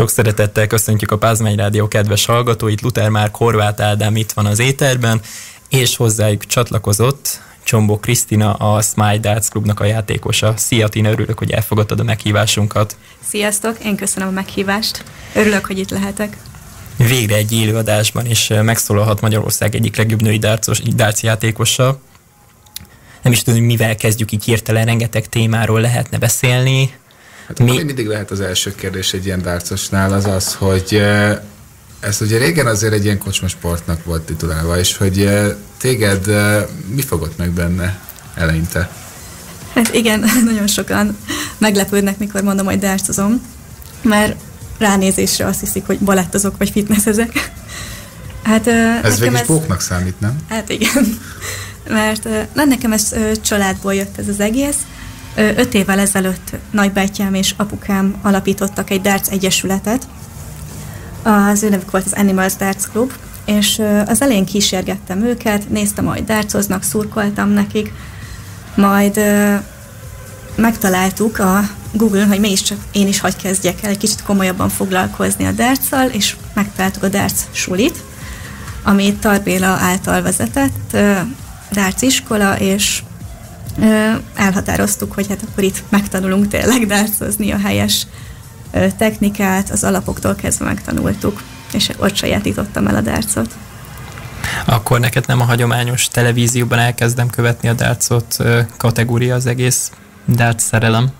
Sok szeretettel köszöntjük a Pázmány Rádió kedves hallgatóit, Luther Márk, Horváth Ádám itt van az éterben, és hozzájuk csatlakozott Csombó Krisztina, a Smile Darts Klubnak a játékosa. Szia Tina, örülök, hogy elfogadtad a meghívásunkat. Sziasztok, én köszönöm a meghívást. Örülök, hogy itt lehetek. Végre egy élőadásban, és megszólalhat Magyarország egyik legjobb női darts játékosa. Nem is tudom, mivel kezdjük így hirtelen, rengeteg témáról lehetne beszélni. Hát Mi... Ami mindig lehet az első kérdés egy ilyen dárcosnál, az az, hogy eh, ez ugye régen azért egy ilyen kocsmasportnak volt titulálva, és hogy eh, téged eh, mi fogott meg benne eleinte? Hát igen, nagyon sokan meglepődnek, mikor mondom, hogy dárcozom, mert ránézésre azt hiszik, hogy balettozok, vagy fitnessezek. Hát, ez végig ez... póknak számít, nem? Hát igen, mert na, nekem ez családból jött ez az egész, Öt évvel ezelőtt nagybátyám és apukám alapítottak egy darts egyesületet. Az ő nevük volt az Animals Darts Club, és az elején kísérgettem őket, néztem, ahogy dartsoznak, szurkoltam nekik, majd megtaláltuk a Google-on, hogy mégiscsak én is hagy kezdjek el egy kicsit komolyabban foglalkozni a darts és megtaláltuk a darts sulit, ami Tarbéla által vezetett darts iskola, és elhatároztuk, hogy hát akkor itt megtanulunk tényleg dárcozni a helyes technikát, az alapoktól kezdve megtanultuk, és ott sajátítottam el a dárcot. Akkor neked nem a hagyományos televízióban elkezdem követni a dárcot kategória az egész dárc szerelem?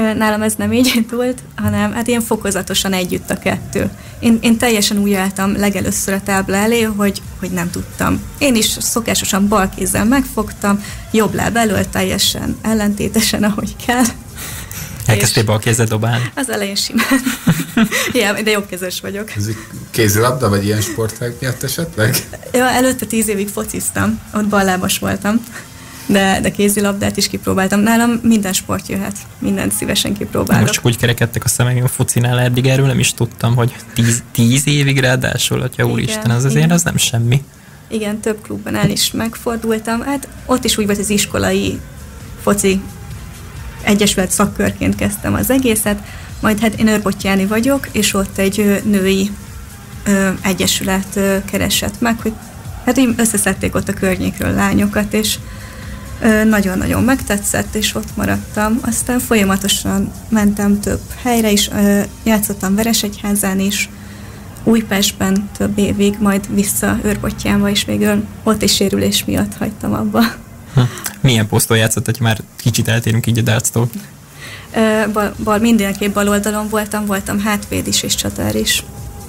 Nálam ez nem így indult, hanem hát ilyen fokozatosan együtt a kettő. Én, én teljesen úgy álltam legelőször a tábla elé, hogy, hogy nem tudtam. Én is szokásosan bal kézzel megfogtam, jobb láb elől teljesen ellentétesen, ahogy kell. Elkezdtél bal kézzel dobálni? Az elején simán. ja, de jobbkezes vagyok. Ez kézilabda, vagy ilyen sportág miatt esetleg? Ja, előtte tíz évig fociztam, ott ballábas voltam de, de kézilabdát is kipróbáltam. Nálam minden sport jöhet, mindent szívesen kipróbálok. Most csak úgy kerekedtek a szemem a focinál, eddig erről nem is tudtam, hogy tíz, tíz évig ráadásul, hogyha igen, úristen, az azért az nem semmi. Igen, több klubban el is megfordultam. Hát ott is úgy volt az iskolai foci egyesület szakkörként kezdtem az egészet, majd hát én Örbottyáni vagyok, és ott egy női ö, egyesület ö, keresett meg, hogy hát így összeszedték ott a környékről lányokat, és nagyon-nagyon megtetszett, és ott maradtam. Aztán folyamatosan mentem több helyre is, játszottam Veresegyházán is, Újpestben több évig, majd vissza Őrbottyámba, és végül ott is sérülés miatt hagytam abba. Hm. Milyen poszton játszott, hogy már kicsit eltérünk így a dárctól? Bal, bal, mindenképp bal oldalon voltam, voltam hátvéd is és csatár is.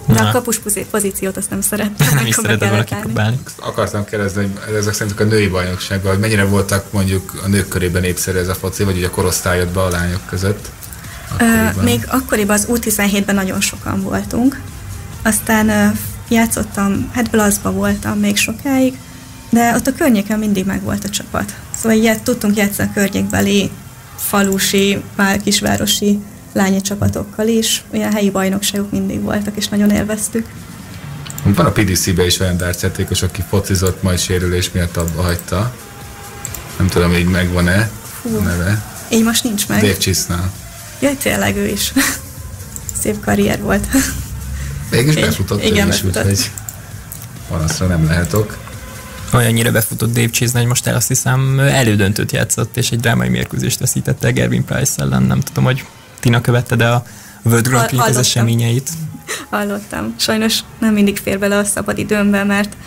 De a kapus pozíciót azt nem szerettem. Nem is szeretem volna kipróbálni. Akartam kérdezni, hogy ezek szerint a női bajnokságban, hogy mennyire voltak mondjuk a nők körében népszerű ez a foci, vagy ugye a korosztály jött be a lányok között? Akkoriban. Még akkoriban az U17-ben nagyon sokan voltunk. Aztán játszottam, hát Blaszba voltam még sokáig, de ott a környéken mindig meg volt a csapat. Szóval ilyet tudtunk játszani a környékbeli falusi, már kisvárosi lányi csapatokkal is. Olyan helyi bajnokságok mindig voltak, és nagyon élveztük. Van a PDC-be is olyan dárcjátékos, aki focizott, majd sérülés miatt abba hagyta. Nem tudom, így megvan-e Hú, neve. Így most nincs meg. Dave Chisnell. Jaj, tényleg ő is. Szép karrier volt. Mégis befutott igen, ő is, úgyhogy panaszra nem lehetok. Olyannyira befutott Dave Chisnell, hogy most el azt hiszem elődöntőt játszott, és egy drámai mérkőzést veszítette Gervin Price ellen. Nem tudom, hogy Tina követte, de a World Grand Prix az eseményeit. Hallottam. Sajnos nem mindig fér bele a szabad időmbe, mert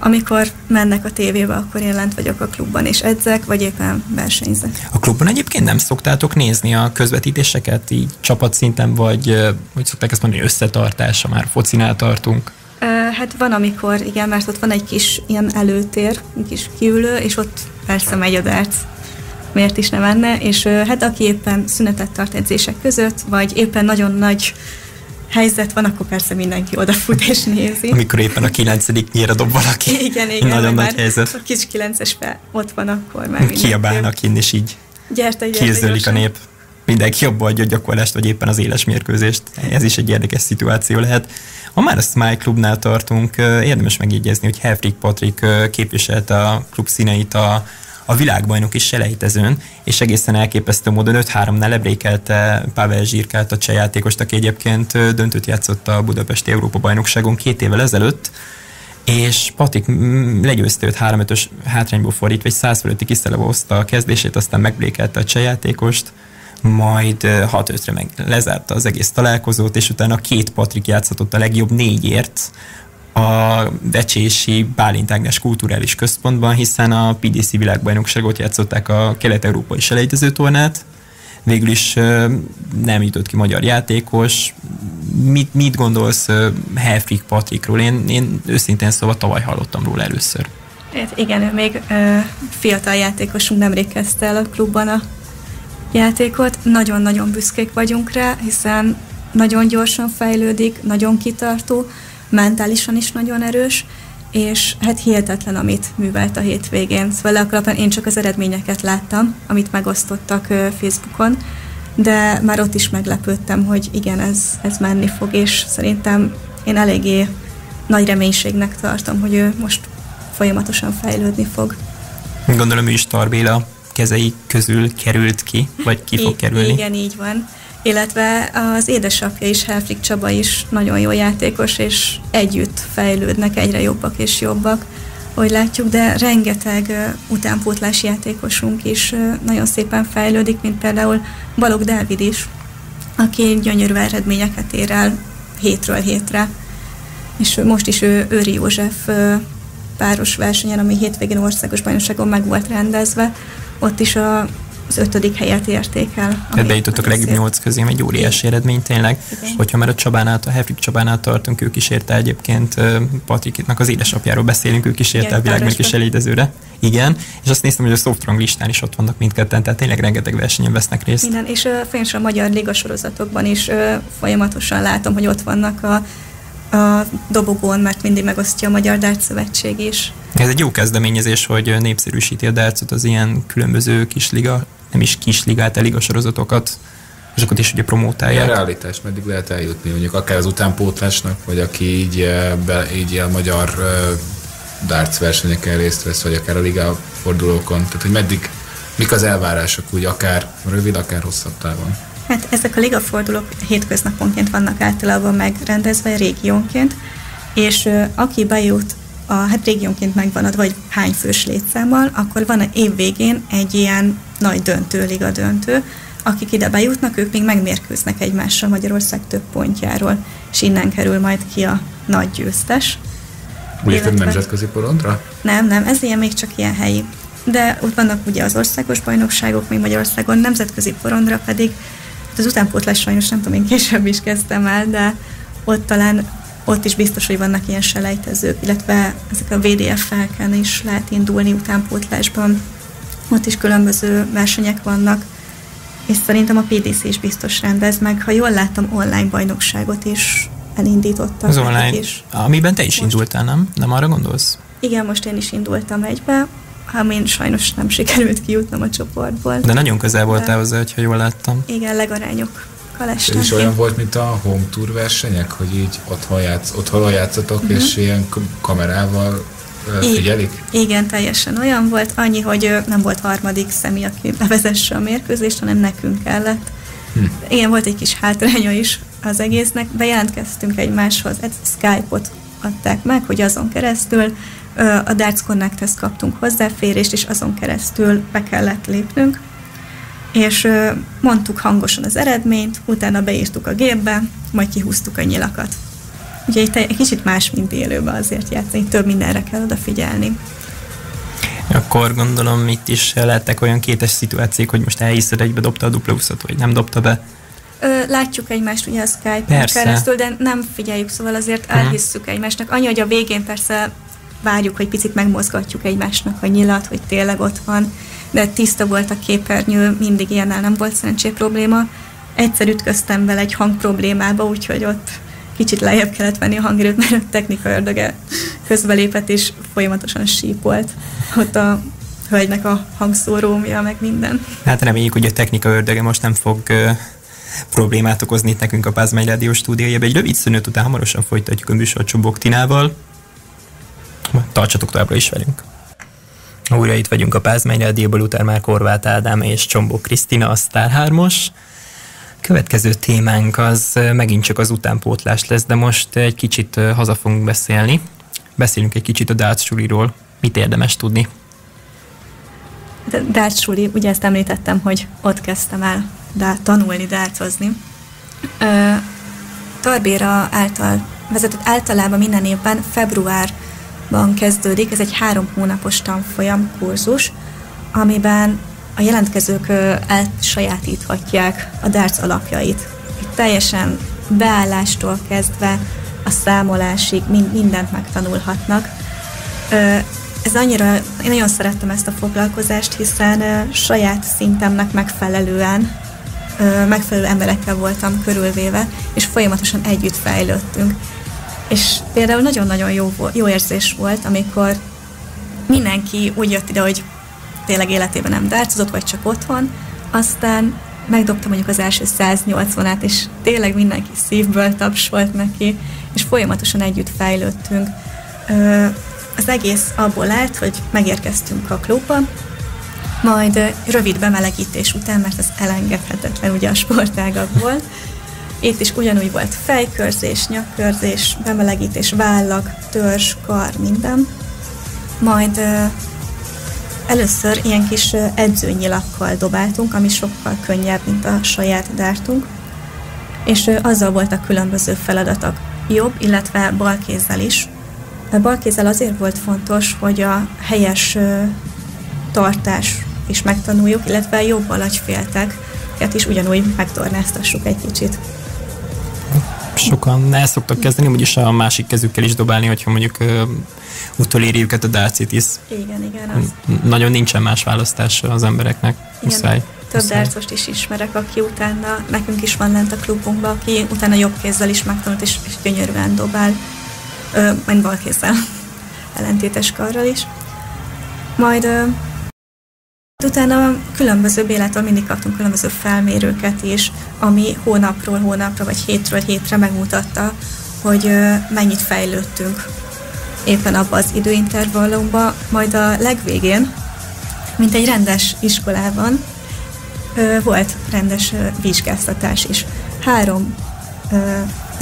amikor mennek a tévébe, akkor én lent vagyok a klubban, és edzek, vagy éppen versenyzek. A klubban egyébként nem szoktátok nézni a közvetítéseket, így csapatszinten, vagy hogy szokták ezt mondani, összetartása, már focinál tartunk? Hát van, amikor, igen, mert ott van egy kis ilyen előtér, egy kis kiülő, és ott persze megy a darts miért is ne menne, és hát aki éppen szünetet tart edzések között, vagy éppen nagyon nagy helyzet van, akkor persze mindenki odafut és nézi. Amikor éppen a kilencedik nyíra dob valaki. Igen, igen. Nagyon nagy helyzet. A kis kilences fel ott van, akkor már Kiabálnak innen, és így gyerte, gyerte, a nép. Mindenki jobb adja a gyakorlást, vagy éppen az éles mérkőzést. Ez is egy érdekes szituáció lehet. Ha már a Smile Clubnál tartunk, érdemes megjegyezni, hogy Helfrik Patrik képviselte a klub színeit a a világbajnok is selejtezőn, és egészen elképesztő módon 5-3-nál lebrékelte Pavel Zsirkát, a cseh játékost, aki egyébként döntőt játszott a Budapesti Európa bajnokságon két évvel ezelőtt, és Patik legyőzte őt 3-5-ös hátrányból fordítva, egy 100 fölötti hozta a kezdését, aztán megblékelte a cseh játékost, majd 6 5 meg lezárta az egész találkozót, és utána két Patrik játszhatott a legjobb négyért a Decsési Bálint Ágnes Kulturális Központban, hiszen a PDC világbajnokságot játszották a kelet-európai selejtező tornát, végül is nem jutott ki magyar játékos. Mit, mit gondolsz Helfrik Patrikról? Én, én őszintén szóval tavaly hallottam róla először. Hát igen, ő még fiatal játékosunk nemrég kezdte el a klubban a játékot. Nagyon-nagyon büszkék vagyunk rá, hiszen nagyon gyorsan fejlődik, nagyon kitartó, mentálisan is nagyon erős, és hát hihetetlen, amit művelt a hétvégén. Szóval le a én csak az eredményeket láttam, amit megosztottak Facebookon, de már ott is meglepődtem, hogy igen, ez, ez menni fog, és szerintem én eléggé nagy reménységnek tartom, hogy ő most folyamatosan fejlődni fog. Gondolom ő is Tarbéla kezei közül került ki, vagy ki fog kerülni? Igen, így van illetve az édesapja is, Helfrik Csaba is nagyon jó játékos, és együtt fejlődnek, egyre jobbak és jobbak, hogy látjuk, de rengeteg utánpótlás játékosunk is nagyon szépen fejlődik, mint például Balog Dávid is, aki gyönyörű eredményeket ér el hétről hétre. És most is ő Őri József páros versenyen, ami hétvégén országos bajnokságon meg volt rendezve, ott is a az ötödik helyet érték el. Tehát bejutottak a legjobb nyolc közé, egy óriási eredmény tényleg. Igen. Hogyha már a Csabánál, a Hefrik Csabánál tartunk, ők is érte egyébként Patriknak az édesapjáról beszélünk, ők is érte a világban is elédezőre. Igen, és azt néztem, hogy a Softrong listán is ott vannak mindketten, tehát tényleg rengeteg versenyen vesznek részt. Igen, és uh, a magyar liga sorozatokban is uh, folyamatosan látom, hogy ott vannak a a dobogón, mert mindig megosztja a Magyar Dart Szövetség is. Ez egy jó kezdeményezés, hogy népszerűsíti a dartsot az ilyen különböző kisliga nem is kis ligát, a sorozatokat, azokat is ugye promótálják. A realitás meddig lehet eljutni, mondjuk akár az utánpótlásnak, vagy aki így, eh, be, így a magyar uh, darts versenyeken részt vesz, vagy akár a liga fordulókon, tehát hogy meddig, mik az elvárások úgy akár rövid, akár hosszabb távon? Hát ezek a ligafordulók hétköznaponként vannak általában megrendezve régiónként, és aki bejut a, hát régiónként megvan adva, vagy hány fős létszámmal, akkor van év végén egy ilyen nagy döntő, liga döntő, akik ide bejutnak, ők még megmérkőznek egymással Magyarország több pontjáról, és innen kerül majd ki a nagy győztes. Úgy értem nemzetközi porondra? Nem, nem, ez ilyen még csak ilyen helyi. De ott vannak ugye az országos bajnokságok, még Magyarországon, nemzetközi porondra pedig, az utánpótlás sajnos nem tudom, én később is kezdtem el, de ott talán ott is biztos, hogy vannak ilyen selejtezők, illetve ezek a VDF-felken is lehet indulni utánpótlásban. Ott is különböző versenyek vannak, és szerintem a PDC is biztos rendez meg. Ha jól látom, online bajnokságot is elindítottak. Az online, is. amiben te is most, indultál, nem? Nem arra gondolsz? Igen, most én is indultam egybe, amin sajnos nem sikerült kijutnom a csoportból. De nagyon közel voltál hozzá, hogyha jól láttam. Igen, legarányok Ez is olyan volt, mint a home tour versenyek, hogy így otthon, játsz, otthon játszatok, uh-huh. és ilyen kamerával figyelik? Igen, teljesen olyan volt, annyi, hogy nem volt harmadik személy, aki bevezesse a mérkőzést, hanem nekünk kellett. Hm. Igen, volt egy kis hátránya is az egésznek, bejelentkeztünk egymáshoz, egy Skype-ot adták meg, hogy azon keresztül a Darts Connect-hez kaptunk hozzáférést, és azon keresztül be kellett lépnünk, és mondtuk hangosan az eredményt, utána beírtuk a gépbe, majd kihúztuk a nyilakat. Ugye itt egy kicsit más, mint élőben azért játszani, több mindenre kell odafigyelni. Akkor gondolom itt is lehettek olyan kétes szituációk, hogy most elhiszed, egybe dobta a dupla vagy nem dobta be. Ö, látjuk egymást ugye a Skype-on keresztül, de nem figyeljük, szóval azért uh-huh. elhisszük egymásnak. Annyi, hogy a végén persze várjuk, hogy picit megmozgatjuk egymásnak a nyilat, hogy tényleg ott van, de tiszta volt a képernyő, mindig ilyennel nem volt szerencsé probléma. Egyszer ütköztem vele egy hang problémába, úgyhogy ott kicsit lejjebb kellett venni a hangerőt, mert a technika ördöge közbelépett, és folyamatosan sípolt ott a hölgynek a hangszórómja, meg minden. Hát reméljük, hogy a technika ördöge most nem fog uh, problémát okozni nekünk a Pázmány Rádió stúdiójába. Egy rövid szünet után hamarosan folytatjuk a műsor Csobok Tinával. Tartsatok továbbra is velünk. Újra itt vagyunk a Pázmány Rádióból, után már Korvát Ádám és Csombó Krisztina, a Sztár 3 Következő témánk az megint csak az utánpótlás lesz, de most egy kicsit haza fogunk beszélni. Beszélünk egy kicsit a Darts suliról. Mit érdemes tudni? Darts suli, ugye ezt említettem, hogy ott kezdtem el dá- tanulni dárcozni. Tarbéra által vezetett általában minden évben februárban kezdődik, ez egy három hónapos tanfolyam kurzus, amiben a jelentkezők elsajátíthatják a darts alapjait. Itt teljesen beállástól kezdve a számolásig mindent megtanulhatnak. Ez annyira, én nagyon szerettem ezt a foglalkozást, hiszen saját szintemnek megfelelően megfelelő emberekkel voltam körülvéve, és folyamatosan együtt fejlődtünk. És például nagyon-nagyon jó, jó érzés volt, amikor mindenki úgy jött ide, hogy tényleg életében nem dárcozott, vagy csak otthon, aztán megdobtam mondjuk az első 180-át, és tényleg mindenki szívből tapsolt neki, és folyamatosan együtt fejlődtünk. Az egész abból állt, hogy megérkeztünk a klubba, majd rövid bemelegítés után, mert ez elengedhetetlen ugye a sportágakból, itt is ugyanúgy volt fejkörzés, nyakkörzés, bemelegítés, vállag, törzs, kar, minden. Majd Először ilyen kis edzőnyilakkal dobáltunk, ami sokkal könnyebb, mint a saját dártunk, és azzal voltak különböző feladatok, jobb, illetve bal kézzel is. A bal kézzel azért volt fontos, hogy a helyes tartás is megtanuljuk, illetve jobb alagyféltek, is ugyanúgy megtornáztassuk egy kicsit sokan el szoktak kezdeni, úgyis a másik kezükkel is dobálni, hogyha mondjuk utoléri őket a dárcitis. Igen, igen. Az... Nagyon nincsen más választása az embereknek. Igen. Muszáj. Több dárcost is ismerek, aki utána, nekünk is van lent a klubunkban, aki utána jobb kézzel is megtanult, és, és gyönyörűen dobál, ö, majd bal kézzel, ellentétes karral is. Majd ö, Utána különböző Bélától mindig kaptunk különböző felmérőket is, ami hónapról hónapra vagy hétről hétre megmutatta, hogy mennyit fejlődtünk éppen abban az időintervallumban, majd a legvégén, mint egy rendes iskolában, volt rendes vizsgáztatás is. Három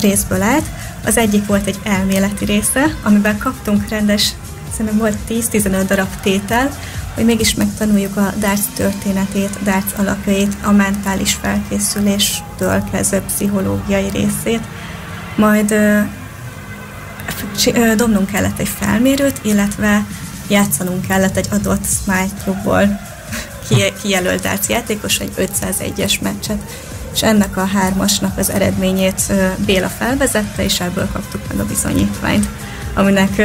részből állt. Az egyik volt egy elméleti része, amiben kaptunk rendes, szerintem volt 10-15 darab tétel, hogy mégis megtanuljuk a darts történetét, a darts alapjait, a mentális felkészüléstől kezdve pszichológiai részét. Majd dobnunk kellett egy felmérőt, illetve játszanunk kellett egy adott Smite kijelölt darts játékos egy 501-es meccset, és ennek a hármasnak az eredményét Béla felvezette, és ebből kaptuk meg a bizonyítványt, aminek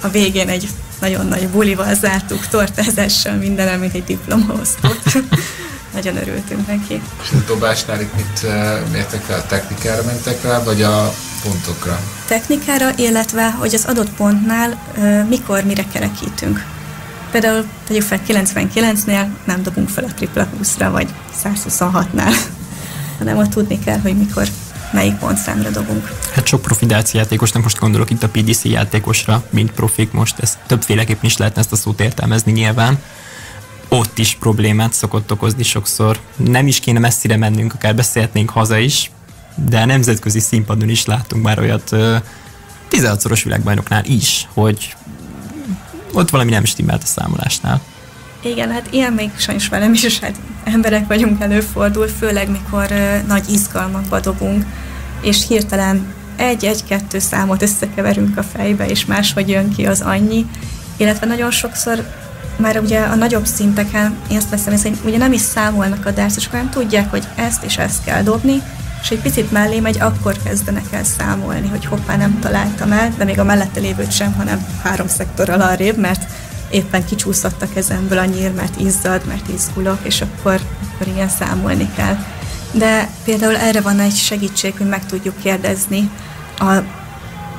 a végén egy nagyon nagy bulival zártuk, tortázással, mindenem, mint egy diplomaosztót. nagyon örültünk neki. És a dobásnál itt mit mértek fel? A technikára mentek rá, vagy a pontokra? Technikára, illetve hogy az adott pontnál mikor, mire kerekítünk. Például tegyük fel 99-nél nem dobunk fel a tripla 20-ra, vagy 126-nál, hanem ott tudni kell, hogy mikor melyik pontszámra dobunk. Hát sok profi játékosnak, most gondolok itt a PDC játékosra, mint profik most, ezt többféleképpen is lehetne ezt a szót értelmezni nyilván. Ott is problémát szokott okozni sokszor. Nem is kéne messzire mennünk, akár beszélhetnénk haza is, de nemzetközi színpadon is láttunk már olyat 16-szoros világbajnoknál is, hogy ott valami nem stimmelt a számolásnál. Igen, hát ilyen még sajnos velem is, hát emberek vagyunk, előfordul, főleg mikor uh, nagy izgalmakba dobunk, és hirtelen egy-egy-kettő számot összekeverünk a fejbe, és máshogy jön ki az annyi, illetve nagyon sokszor már ugye a nagyobb szinteken én azt veszem hogy ugye nem is számolnak a dárcosok, hanem tudják, hogy ezt és ezt kell dobni, és egy picit mellé megy, akkor kezdenek el számolni, hogy hoppá, nem találtam el, de még a mellette lévőt sem, hanem három szektor alarrébb, mert éppen kicsúszott a kezemből a nyír, mert izzad, mert izgulok, és akkor, akkor ilyen számolni kell. De például erre van egy segítség, hogy meg tudjuk kérdezni a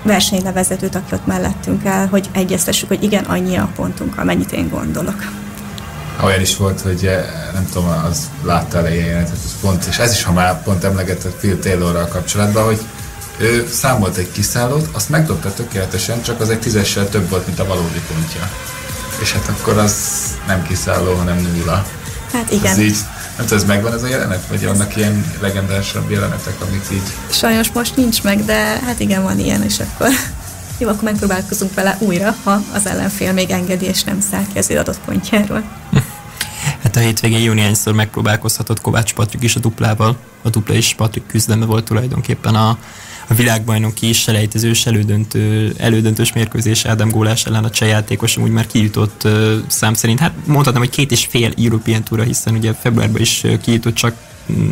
versenylevezetőt, aki ott mellettünk el, hogy egyeztessük, hogy igen, annyi a pontunk, amennyit én gondolok. Olyan is volt, hogy eh, nem tudom, az látta elején, ez pont, és ez is, ha már pont emlegetett Phil Taylorral kapcsolatban, hogy ő számolt egy kiszállót, azt megdobta tökéletesen, csak az egy tízessel több volt, mint a valódi pontja és hát akkor az nem kiszálló, hanem nulla. Hát igen. Ez így, nem tudom, ez megvan ez a jelenet? Vagy vannak ilyen legendásabb jelenetek, amik így... Sajnos most nincs meg, de hát igen, van ilyen, és akkor jó, akkor megpróbálkozunk vele újra, ha az ellenfél még engedi, és nem száll ki az adott pontjáról. Hát a hétvégén jó néhányszor megpróbálkozhatott Kovács Patrik is a duplával. A dupla is Patrik küzdeme volt tulajdonképpen a, a világbajnoki selejtezős elődöntő, elődöntős mérkőzés Ádám Gólás ellen a cseh játékos úgy már kijutott szám szerint. Hát mondhatnám, hogy két és fél European Tour, hiszen ugye februárban is kijutott, csak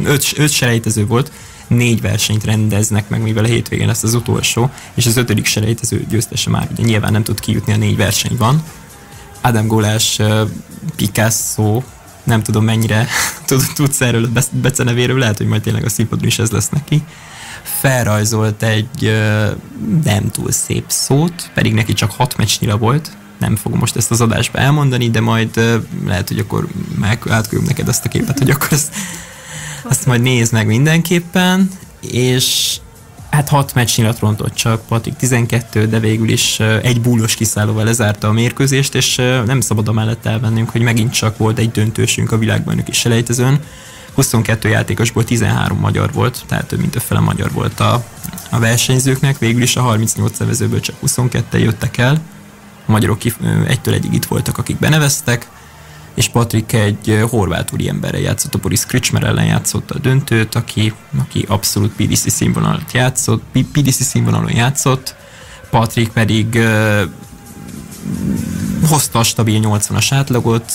öt, öt selejtező volt, négy versenyt rendeznek meg, mivel a hétvégén lesz az utolsó, és az ötödik selejtező győztese már ugye nyilván nem tud kijutni, a négy verseny van. Ádám Gólás, Picasso, nem tudom mennyire tud, tudsz erről a becenevéről, lehet, hogy majd tényleg a színpadon is ez lesz neki. Felrajzolt egy nem túl szép szót, pedig neki csak hat meccsnyila volt, nem fogom most ezt az adásba elmondani, de majd lehet, hogy akkor meg átküldöm neked ezt a képet, hogy akkor ezt, ezt majd nézd meg mindenképpen, és hát hat meccснyilat rontott csak, Patrik. 12, de végül is egy búlos kiszállóval lezárta a mérkőzést, és nem szabad a mellett elvennünk, hogy megint csak volt egy döntősünk a világbajnoki selejtezőn. 22 játékosból 13 magyar volt, tehát több mint a fele magyar volt a, a versenyzőknek, végül is a 38 szervezőből csak 22 jöttek el, a magyarok egytől egyig itt voltak, akik beneveztek, és Patrik egy horvát emberre játszott, a Boris Kricsmer ellen játszott a döntőt, aki, aki abszolút PDC színvonalat játszott, PDC színvonalon játszott, Patrik pedig hozta a stabil 80-as átlagot,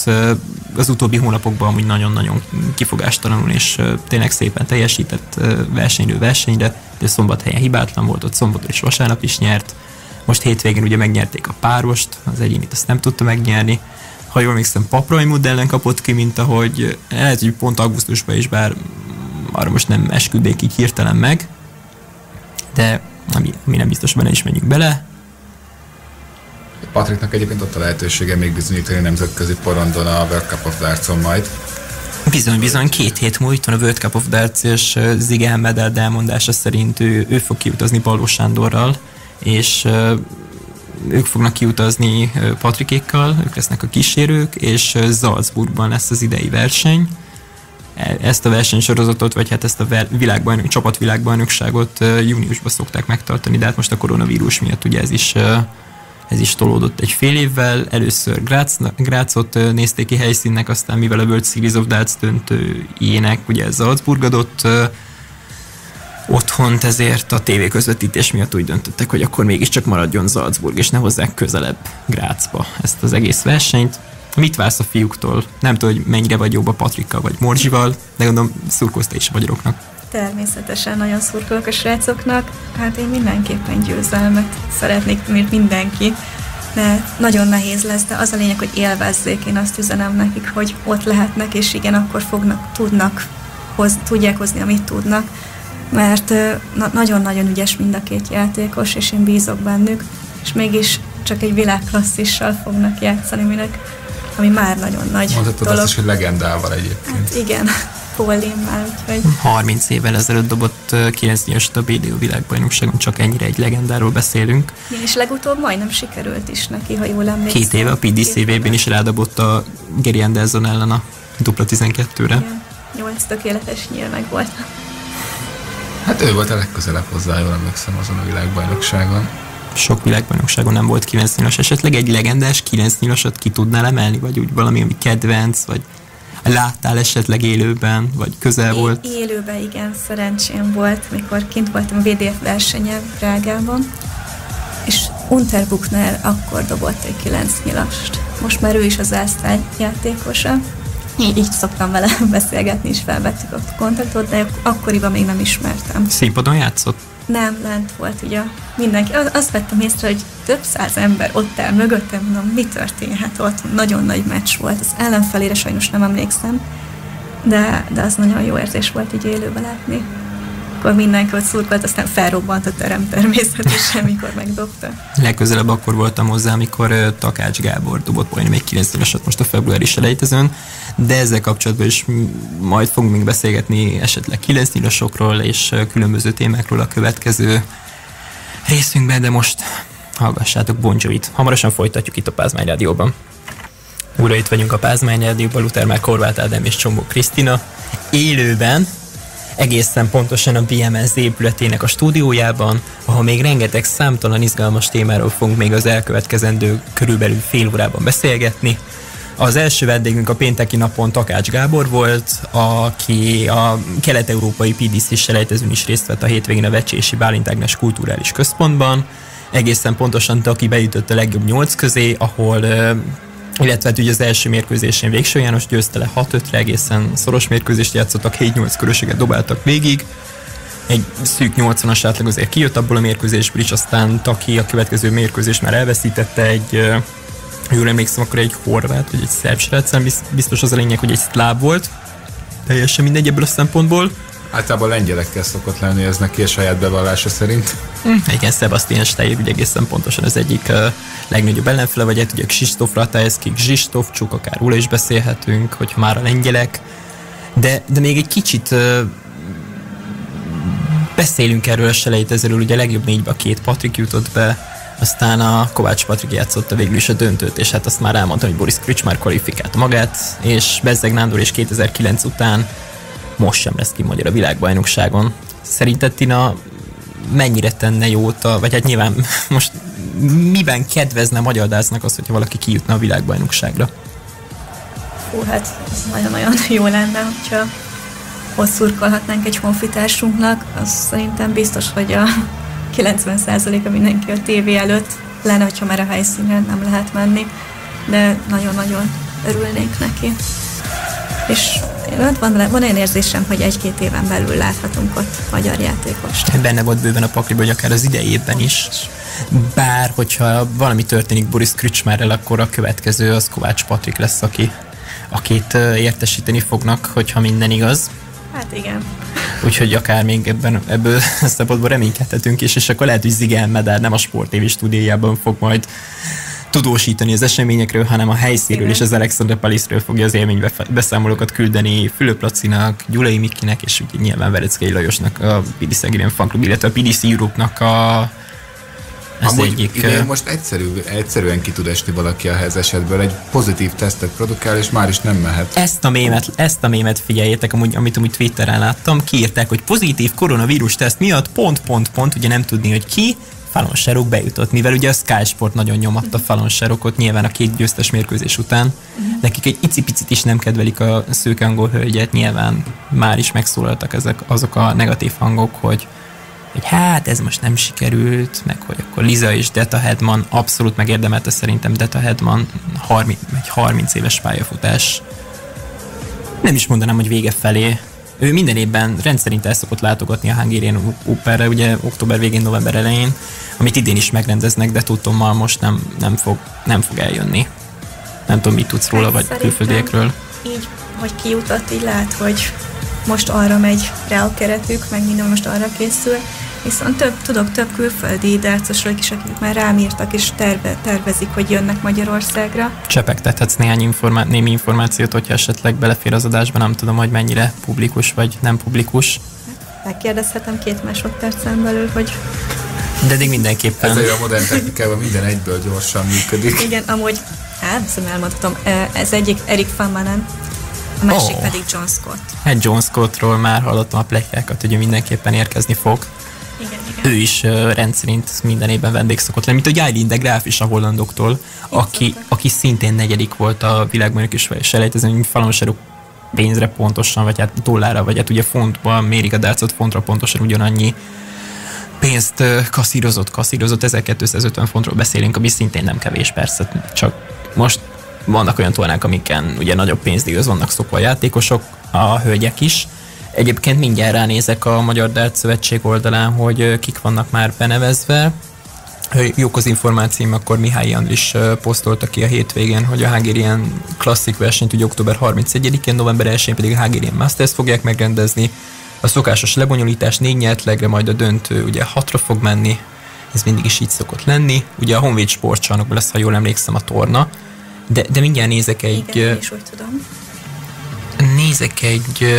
az utóbbi hónapokban amúgy nagyon-nagyon kifogástalanul és tényleg szépen teljesített versenyről versenyre, de szombathelyen hibátlan volt, ott szombaton és vasárnap is nyert, most hétvégén ugye megnyerték a párost, az egyénit azt nem tudta megnyerni, ha jól emlékszem, Papraimud ellen kapott ki, mint ahogy lehet, hogy pont augusztusban is, bár arra most nem esküdnék így hirtelen meg, de ami, ami nem biztos, benne is menjünk bele. Patriknak egyébként ott a lehetősége még bizonyítani nemzetközi porondon a World Cup of Darts-on majd. Bizony, bizony, két hét múlva itt van a World Cup of Darts, és Zige Medel elmondása szerint ő, ő fog kiutazni Baló Sándorral, és ők fognak kiutazni Patrikékkal, ők lesznek a kísérők, és Salzburgban lesz az idei verseny. E, ezt a versenysorozatot, vagy hát ezt a világbajnok, csapatvilágbajnokságot júniusban szokták megtartani, de hát most a koronavírus miatt ugye ez is ez is tolódott egy fél évvel. Először Grác, Grácot nézték ki helyszínnek, aztán mivel a World Series of Darts döntőjének ugye ez Salzburg adott otthont, ezért a tévé közvetítés miatt úgy döntöttek, hogy akkor mégiscsak maradjon Salzburg, és ne hozzák közelebb Grácsba ezt az egész versenyt. Mit vársz a fiúktól? Nem tudom, hogy mennyire vagy jobb a Patrikkal vagy Morzsival, de gondolom szurkolsz is a magyaroknak. Természetesen nagyon szurkolok a srácoknak. Hát én mindenképpen győzelmet szeretnék, mint mindenki. De nagyon nehéz lesz, de az a lényeg, hogy élvezzék. Én azt üzenem nekik, hogy ott lehetnek, és igen, akkor fognak, tudnak, hoz, tudják hozni, amit tudnak mert na- nagyon-nagyon ügyes mind a két játékos, és én bízok bennük, és mégis csak egy világklasszissal fognak játszani, minek, ami már nagyon nagy Mondhatod dolog. azt is, hogy legendával egyébként. Hát igen, már, úgyhogy... 30 évvel ezelőtt dobott 9 a BDO világbajnokságon, csak ennyire egy legendáról beszélünk. Én is legutóbb majdnem sikerült is neki, ha jól emlékszem. Két éve a PDCV-ben is rádobott a Gary Anderson ellen a dupla 12-re. Igen, 8 tökéletes nyíl meg volt. Hát ő volt a legközelebb hozzá, jól emlékszem azon a világbajnokságon. Sok világbajnokságon nem volt 9 nyilas, esetleg egy legendás 9 nyilasat ki tudnál emelni, vagy úgy valami, ami kedvenc, vagy láttál esetleg élőben, vagy közel é- volt? Élőben igen, szerencsém volt, mikor kint voltam a VDF versenyen Prágában, és Unterbuchner akkor dobott egy 9 nyilast. Most már ő is az ásztály játékosa, így, így szoktam vele beszélgetni, és felvettük a kontaktot, de akkoriban még nem ismertem. Színpadon játszott? Nem, lent volt ugye mindenki. Azt vettem észre, hogy több száz ember ott el mögöttem, mondom, mi történhet ott? Nagyon nagy meccs volt. Az ellenfelére sajnos nem emlékszem, de, de az nagyon jó érzés volt így élőben látni akkor mindenki ott szurkolt, aztán felrobbant a terem természetesen, mikor megdobta. Legközelebb akkor voltam hozzá, amikor Takács Gábor dobott majdnem egy 9 most a februári selejtezőn, de ezzel kapcsolatban is majd fogunk még beszélgetni esetleg 9 nyilasokról és különböző témákról a következő részünkben, de most hallgassátok Bon. Hamarosan folytatjuk itt a Pázmány Rádióban. Újra itt vagyunk a Pázmány Rádióban, Luther már Korvát Ádám és Csombó Krisztina. Élőben, egészen pontosan a BMS épületének a stúdiójában, ahol még rengeteg számtalan izgalmas témáról fogunk még az elkövetkezendő körülbelül fél órában beszélgetni. Az első vendégünk a pénteki napon Takács Gábor volt, aki a kelet-európai PDC selejtezőn is részt vett a hétvégén a Vecsési Bálint Ágnes Kulturális Központban. Egészen pontosan Taki bejutott a legjobb nyolc közé, ahol illetve hát ugye az első mérkőzésén Végső János győzte le 6-5-re, egészen szoros mérkőzést játszottak, 7-8 körösöket dobáltak végig, egy szűk 80-as átlag azért kijött abból a mérkőzésből is, aztán Taki a következő mérkőzést már elveszítette egy jól emlékszem, akkor egy horvát, vagy egy szerb srác, biztos az a lényeg, hogy egy szláv volt, teljesen mindegy ebből a szempontból. Általában lengyelekkel szokott lenni ez neki a saját bevallása szerint. Hm, igen, Sebastian Steyer ugye egészen pontosan az egyik uh, legnagyobb ellenfele, vagy egy ugye Krzysztof Ratajewski, Csuk, akár róla is beszélhetünk, hogy már a lengyelek, de, de még egy kicsit uh, beszélünk erről a selejtezőről, ugye a legjobb négybe a két Patrik jutott be, aztán a Kovács Patrik játszotta végül is a döntőt, és hát azt már elmondtam, hogy Boris Krics már kvalifikálta magát, és Bezzeg Nándor is 2009 után most sem lesz ki magyar a világbajnokságon. Szerinted Tina mennyire tenne jót, a, vagy hát nyilván most miben kedvezne magyar dásznak az, hogyha valaki kijutna a világbajnokságra? Hú, hát ez nagyon-nagyon jó lenne, hogyha ott szurkolhatnánk egy honfitársunknak, az szerintem biztos, hogy a 90%-a mindenki a tévé előtt lenne, hogyha már a helyszínen nem lehet menni, de nagyon-nagyon örülnék neki. És van, van olyan érzésem, hogy egy-két éven belül láthatunk ott magyar játékost. Benne volt bőven a pakliba, hogy akár az idejében is. Bár, hogyha valami történik Boris Krücsmárrel, akkor a következő az Kovács Patrik lesz, aki, akit értesíteni fognak, hogyha minden igaz. Hát igen. Úgyhogy akár még ebben, ebből a szempontból reménykedhetünk is, és akkor lehet, hogy Zigel Medár nem a Sport TV stúdiójában fog majd tudósítani az eseményekről, hanem a helyszínről és az Alexander Palisről fogja az élménybeszámolókat küldeni Fülöp Lacinak, Gyulai Mikinek, és ugye nyilván Vereckei Lajosnak, a PDC Egérien Fanklub, illetve a PDC Europe-nak a ez Amúgy egyik... Ide most egyszerű, egyszerűen ki tud esni valaki a esetből, egy pozitív tesztet produkál, és már is nem mehet. Ezt a mémet, ezt a mémet figyeljétek, amúgy, amit amúgy Twitteren láttam, kiírták, hogy pozitív koronavírus teszt miatt pont, pont, pont, ugye nem tudni, hogy ki, Fallon Serok bejutott, mivel ugye a Sky Sport nagyon nyomatta Fallon Serokot nyilván a két győztes mérkőzés után. Nekik egy icipicit is nem kedvelik a szőke angol hölgyet, nyilván már is megszólaltak ezek azok a negatív hangok, hogy hogy hát ez most nem sikerült, meg hogy akkor Liza és Deta Hedman abszolút megérdemelte szerintem Deta Hedman 30, egy 30 éves pályafutás. Nem is mondanám, hogy vége felé. Ő minden évben rendszerint el szokott látogatni a Hungarian Operre, ugye október végén, november elején, amit idén is megrendeznek, de tudtommal most nem, nem, fog, nem fog eljönni. Nem tudom, mit tudsz róla, hát vagy külföldiekről. Így, hogy kijutott, így lehet, hogy most arra megy rá a keretük, meg minden most arra készül, Viszont több, tudok több külföldi dárcosról is, akik már rám írtak, és terve, tervezik, hogy jönnek Magyarországra. Csepegtethetsz néhány informá- némi információt, hogyha esetleg belefér az adásba, nem tudom, hogy mennyire publikus vagy nem publikus. Megkérdezhetem két másodpercen belül, hogy de eddig mindenképpen. Ez a modern technikában minden egyből gyorsan működik. Igen, amúgy, hát, szóval elmondhatom, ez egyik Erik Famanen, a másik oh. pedig John Scott. Hát John Scottról már hallottam a pletyákat, hogy ő mindenképpen érkezni fog. Igen, igen. Ő is uh, rendszerint minden évben vendég szokott lenni, mint a Jailin de Graaf is a hollandoktól, aki, aki szintén negyedik volt a világban is selejtezőn, mint falonseruk pénzre pontosan, vagy hát dollárra, vagy hát ugye fontban mérik a dárcot, fontra pontosan ugyanannyi pénzt kasszírozott, kasszírozott, 1250 fontról beszélünk, ami szintén nem kevés persze, csak most vannak olyan tornák, amiken ugye nagyobb pénzdíjhoz vannak szokva a játékosok, a hölgyek is, Egyébként mindjárt ránézek a Magyar Dart Szövetség oldalán, hogy kik vannak már benevezve. Jók az információm, akkor Mihály Andris posztolta ki a hétvégén, hogy a Hungarian klasszik versenyt ugye október 31-én, november 1-én pedig a Hungarian Masters fogják megrendezni. A szokásos lebonyolítás négy nyertlegre, majd a döntő ugye hatra fog menni, ez mindig is így szokott lenni. Ugye a Honvéd sportcsarnokban lesz, ha jól emlékszem, a torna. De, de mindjárt nézek egy... Igen, is úgy tudom. Nézek egy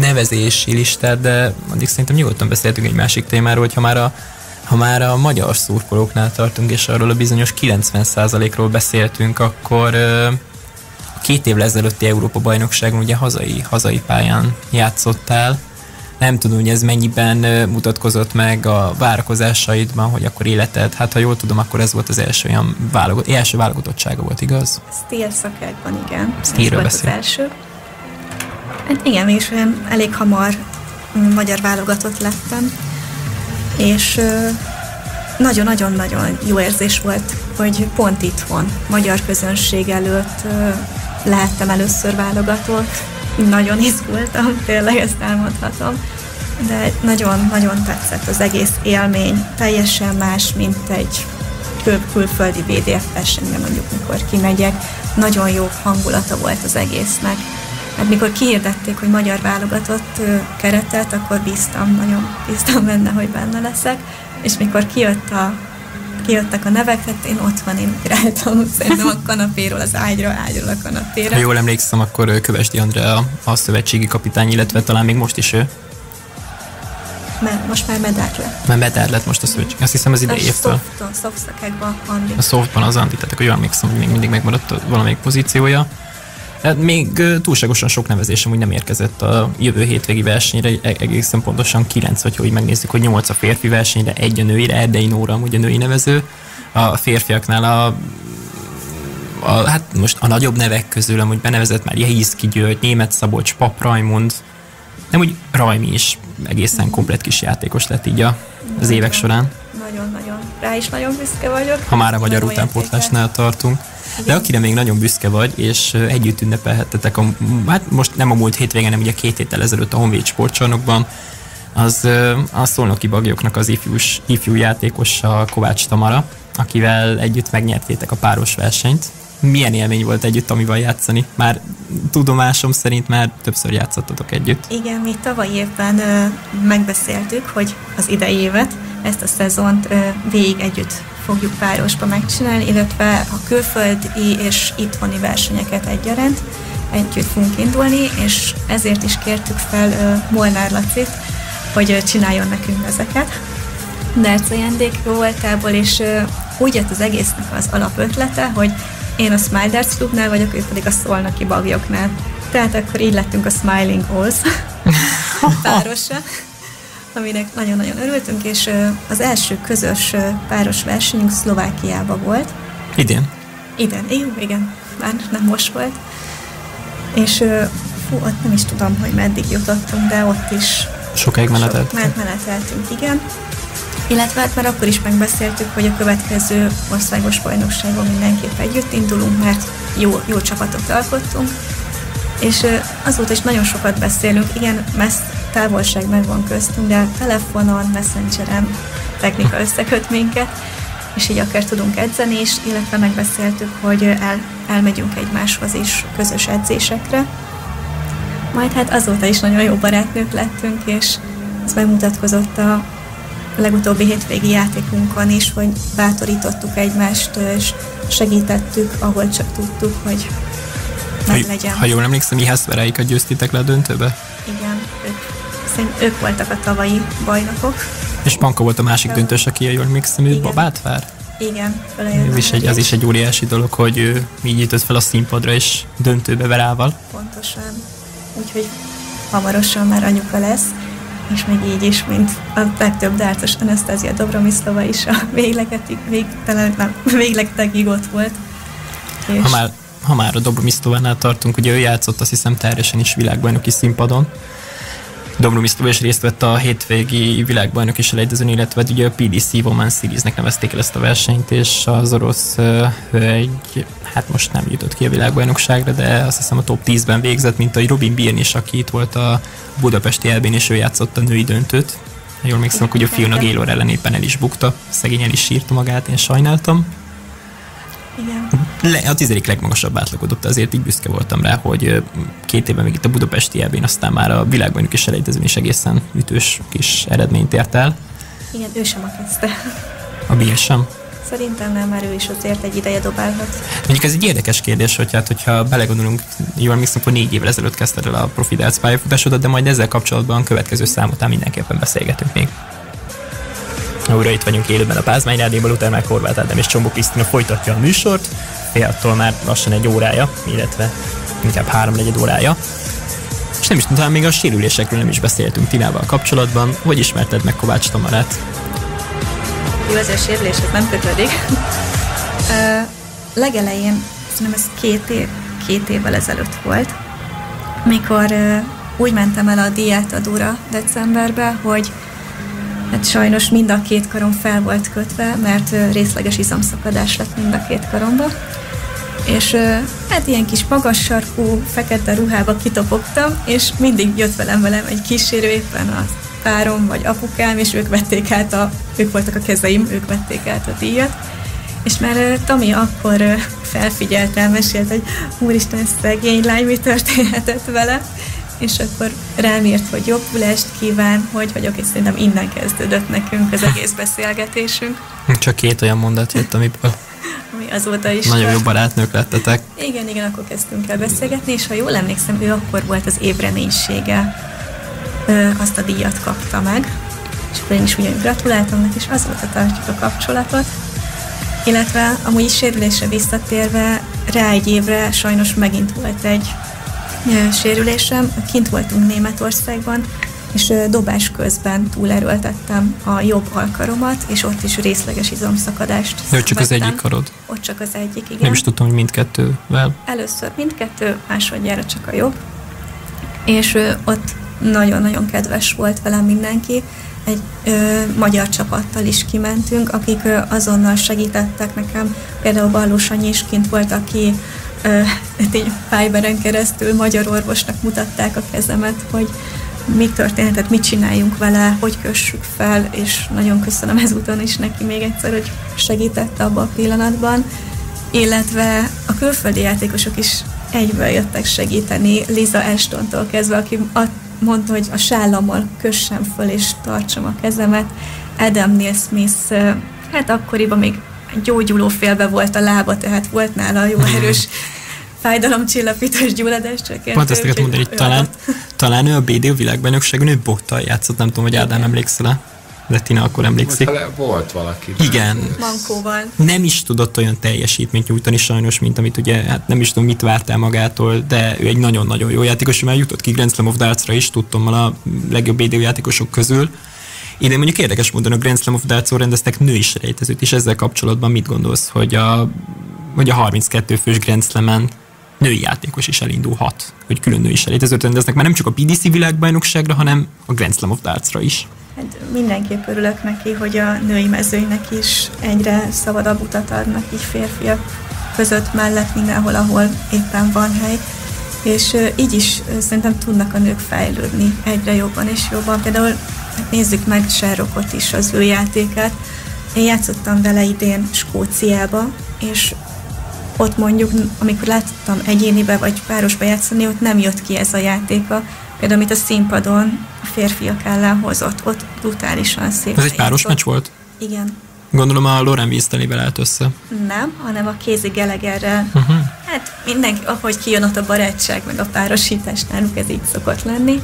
nevezési listát, de addig szerintem nyugodtan beszéltünk egy másik témáról, hogyha már a Ha már a magyar szurkolóknál tartunk, és arról a bizonyos 90%-ról beszéltünk, akkor a két évvel ezelőtti Európa bajnokságon ugye hazai, hazai pályán játszottál. Nem tudom, hogy ez mennyiben mutatkozott meg a várakozásaidban, hogy akkor életed, hát ha jól tudom, akkor ez volt az első olyan válogat, első válogatottsága volt, igaz? Steel szakákban, igen. Steel volt beszél. az első. Hát igen, és olyan elég hamar magyar válogatott lettem, és nagyon-nagyon-nagyon jó érzés volt, hogy pont itthon, magyar közönség előtt lehettem először válogatott. Nagyon izgultam, tényleg ezt elmondhatom. De nagyon-nagyon tetszett az egész élmény. Teljesen más, mint egy kül- külföldi VDF versenyre mondjuk, mikor kimegyek. Nagyon jó hangulata volt az egésznek. Hát mikor kihirdették, hogy magyar válogatott keretet, akkor bíztam, nagyon bíztam benne, hogy benne leszek. És mikor kijött a kijöttek a nevek, hát én otthon immigráltam, szerintem a kanapéról az ágyra, ágyról a kanapéra. Ha jól emlékszem, akkor Kövesdi Andrea a szövetségi kapitány, illetve talán még most is ő. Mert most már medár lett. Mert medár lett most a szövetség. Azt hiszem az idei évtől. A soft szakekban Andi. A softban az Andi, tehát akkor jól emlékszem, hogy még mindig megmaradt valamelyik pozíciója. Hát még túlságosan sok nevezésem úgy nem érkezett a jövő hétvégi versenyre, e- egészen pontosan 9, vagy hogy megnézzük, hogy 8 a férfi versenyre, egy a nőire, Erdei Nóra amúgy a női nevező. A férfiaknál a a, hát most a nagyobb nevek közül, amúgy benevezett már Jehiszki György, Német Szabolcs, Pap Rajmond, nem úgy Rajmi is egészen komplet kis játékos lett így a, az évek során. Nagyon-nagyon. Rá is nagyon büszke vagyok. Ha már a magyar utánpótlásnál tartunk. De akire még nagyon büszke vagy, és együtt ünnepelhettetek, a, hát most nem a múlt hétvégen, hanem ugye két héttel ezelőtt a Honvéd sportcsarnokban, az a szolnoki bagyoknak az ifjús, ifjú játékosa Kovács Tamara, akivel együtt megnyertétek a páros versenyt. Milyen élmény volt együtt, amivel játszani? Már tudomásom szerint már többször játszottatok együtt. Igen, mi tavaly évben ö, megbeszéltük, hogy az idei évet, ezt a szezont ö, végig együtt fogjuk párosba megcsinálni, illetve a külföldi és itthoni versenyeket egyaránt együtt fogunk indulni, és ezért is kértük fel Molnár Lacit, hogy csináljon nekünk ezeket. Derc ajándék voltából, és úgy jött az egésznek az alapötlete, hogy én a Smile Darts klubnál vagyok, ő pedig a Szolnoki bagyoknál. Tehát akkor így lettünk a Smiling Halls párosa aminek nagyon-nagyon örültünk, és az első közös páros versenyünk Szlovákiába volt. Idén? Idén, jó, igen, már nem most volt. És fú, ott nem is tudom, hogy meddig jutottunk, de ott is sokáig meneteltünk. Sok, meneteltünk, igen. Illetve hát már akkor is megbeszéltük, hogy a következő országos bajnokságon mindenképp együtt indulunk, mert jó, jó csapatot alkottunk. És azóta is nagyon sokat beszélünk, igen, messz, távolság megvan köztünk, de telefonon, messengeren technika összeköt minket, és így akár tudunk edzeni is, illetve megbeszéltük, hogy el, elmegyünk egymáshoz is közös edzésekre. Majd hát azóta is nagyon jó barátnők lettünk, és ez megmutatkozott a legutóbbi hétvégi játékunkon is, hogy bátorítottuk egymást, és segítettük, ahol csak tudtuk, hogy legyen. Ha jól emlékszem, Ihászveráikat győztitek le a döntőbe? Igen, ők voltak a tavalyi bajnokok. És Panka volt a másik döntős, aki a jól emlékszem, ő babát vár? Igen, ez is egy, az is egy óriási dolog, hogy ő így jutott fel a színpadra és döntőbe verával. Pontosan. Úgyhogy hamarosan már anyuka lesz, és még így is, mint a legtöbb dártos Anasztázia Dobromiszlova is a véglegetig, végtelen, nem, véglegetig ott volt. És ha már, ha már a Dobromiszlovánál tartunk, ugye ő játszott azt hiszem teljesen is világbajnoki színpadon, Dobromisztó is részt vett a hétvégi világbajnoki selejtezőn, illetve ugye a PDC Woman Series-nek nevezték el ezt a versenyt, és az orosz egy, hát most nem jutott ki a világbajnokságra, de azt hiszem a top 10-ben végzett, mint a Robin Byrne is, aki itt volt a Budapesti elbén, és ő játszott a női döntőt. Jól még hogy a Fiona Gaylor ellen éppen el is bukta, szegény el is sírta magát, én sajnáltam. Igen. Le, a tizedik legmagasabb átlagot azért így büszke voltam rá, hogy két évben még itt a Budapesti elbén, aztán már a világbajnok is elejtezőn is egészen ütős kis eredményt ért el. Igen, ő sem a kezdte. A Bill sem? Szerintem nem, mert ő is azért egy ideje dobálhat. Mondjuk ez egy érdekes kérdés, hogy hát, hogyha belegondolunk, jól emlékszem, hogy négy évvel ezelőtt kezdted el a profi pályafutásodat, de majd ezzel kapcsolatban a következő számotán mindenképpen beszélgetünk még. Újra itt vagyunk élőben a Pázmány Rádióban, utána már Horváth Ádám és Csombó Krisztina folytatja a műsort, fél már lassan egy órája, illetve inkább háromnegyed órája. És nem is talán még a sérülésekről nem is beszéltünk Tinával kapcsolatban. Hogy ismerted meg Kovács Tamarát? Jó, ez a sérüléshez nem kötődik. uh, legelején, szerintem ez két, év, két évvel ezelőtt volt, mikor uh, úgy mentem el a diátadóra decemberbe, hogy Hát sajnos mind a két karom fel volt kötve, mert részleges izomszakadás lett mind a két karomba. És hát ilyen kis magas sarkú, fekete ruhába kitopogtam, és mindig jött velem velem egy kísérő, éppen az párom vagy apukám, és ők vették át a, ők voltak a kezeim, ők vették át a díjat. És már Tami akkor felfigyelt, mesélt, hogy úristen, szegény lány, mi történhetett vele, és akkor rám írt, hogy jobbulást kíván, hogy vagyok, és szerintem innen kezdődött nekünk az egész beszélgetésünk. Csak két olyan mondat jött, amiből ami azóta is... Nagyon jó barátnők lettetek. Igen, igen, akkor kezdtünk el beszélgetni, és ha jól emlékszem, ő akkor volt az évreménysége, ö, azt a díjat kapta meg, és akkor én is ugyanúgy gratuláltam neki, és azóta tartjuk a kapcsolatot. Illetve amúgy is sérülésre visszatérve, rá egy évre sajnos megint volt egy sérülésem. Kint voltunk Németországban, és dobás közben túlerőltettem a jobb alkaromat, és ott is részleges izomszakadást Jó, csak az egyik karod? Ott csak az egyik, igen. Nem is tudtam, hogy mindkettővel. Először mindkettő, másodjára csak a jobb. És ott nagyon-nagyon kedves volt velem mindenki. Egy ö, magyar csapattal is kimentünk, akik ö, azonnal segítettek nekem. Például Ballós Annyi is kint volt, aki egy Fiberen keresztül magyar orvosnak mutatták a kezemet, hogy mi történhetett, mit csináljunk vele, hogy kössük fel, és nagyon köszönöm ezúton is neki még egyszer, hogy segített abban a pillanatban. Illetve a külföldi játékosok is egyből jöttek segíteni, Liza Estontól kezdve, aki mondta, hogy a sállammal kössem föl és tartsam a kezemet. Adam Neil Smith, hát akkoriban még gyógyuló félbe volt a lába, tehát volt nála jó erős fájdalomcsillapítós gyulladás, csak Pont ezt mondani, hogy talán, talán ő a BD világbajnokságon, ő bottal játszott, nem tudom, hogy Ádám emlékszel de Tina akkor emlékszik. Volt, volt valaki. Igen. Mankóval. Nem is tudott olyan teljesítményt nyújtani sajnos, mint amit ugye, hát nem is tudom, mit vártál magától, de ő egy nagyon-nagyon jó játékos, mert jutott ki Grand Slam of Darts-ra is, tudtam a legjobb BD játékosok közül. Ide mondjuk érdekes módon a Grand Slam of darts rendeztek női selejtezőt, és ezzel kapcsolatban mit gondolsz, hogy a, hogy a 32 fős Grand Slam-en női játékos is elindulhat, hogy külön női selejtezőt rendeznek, mert nem csak a PDC világbajnokságra, hanem a Grand Slam of Darts-ra is. Hát mindenképp örülök neki, hogy a női mezőnynek is egyre szabadabb utat adnak így férfiak között mellett mindenhol, ahol éppen van hely. És így is szerintem tudnak a nők fejlődni egyre jobban és jobban. Például hát nézzük meg Sherrockot is, az ő játékát. Én játszottam vele idén Skóciába, és ott mondjuk, amikor láttam egyénibe vagy párosba játszani, ott nem jött ki ez a játéka. Például, amit a színpadon a férfiak ellen hozott, ott brutálisan szép. Ez egy páros meccs volt? Igen. Gondolom a Loren Víztelével állt össze. Nem, hanem a Kézi Gelegerrel. Uh-huh. Hát mindenki, ahogy kijön ott a barátság, meg a párosítás náluk, ez így szokott lenni.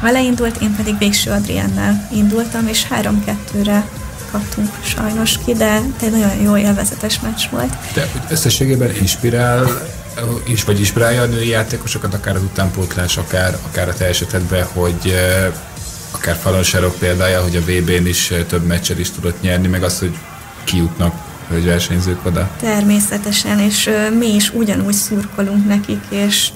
Vele indult, én pedig Végső Adriennel indultam, és három-kettőre kaptunk sajnos ki, de egy nagyon jó élvezetes meccs volt. De összességében inspirál is, vagy inspirálja a női játékosokat, akár az utánpótlás, akár, akár a te esetedben, hogy akár Falon példája, hogy a VB-n is több meccset is tudott nyerni, meg az, hogy kijutnak hogy versenyzők oda. Természetesen, és mi is ugyanúgy szurkolunk nekik, és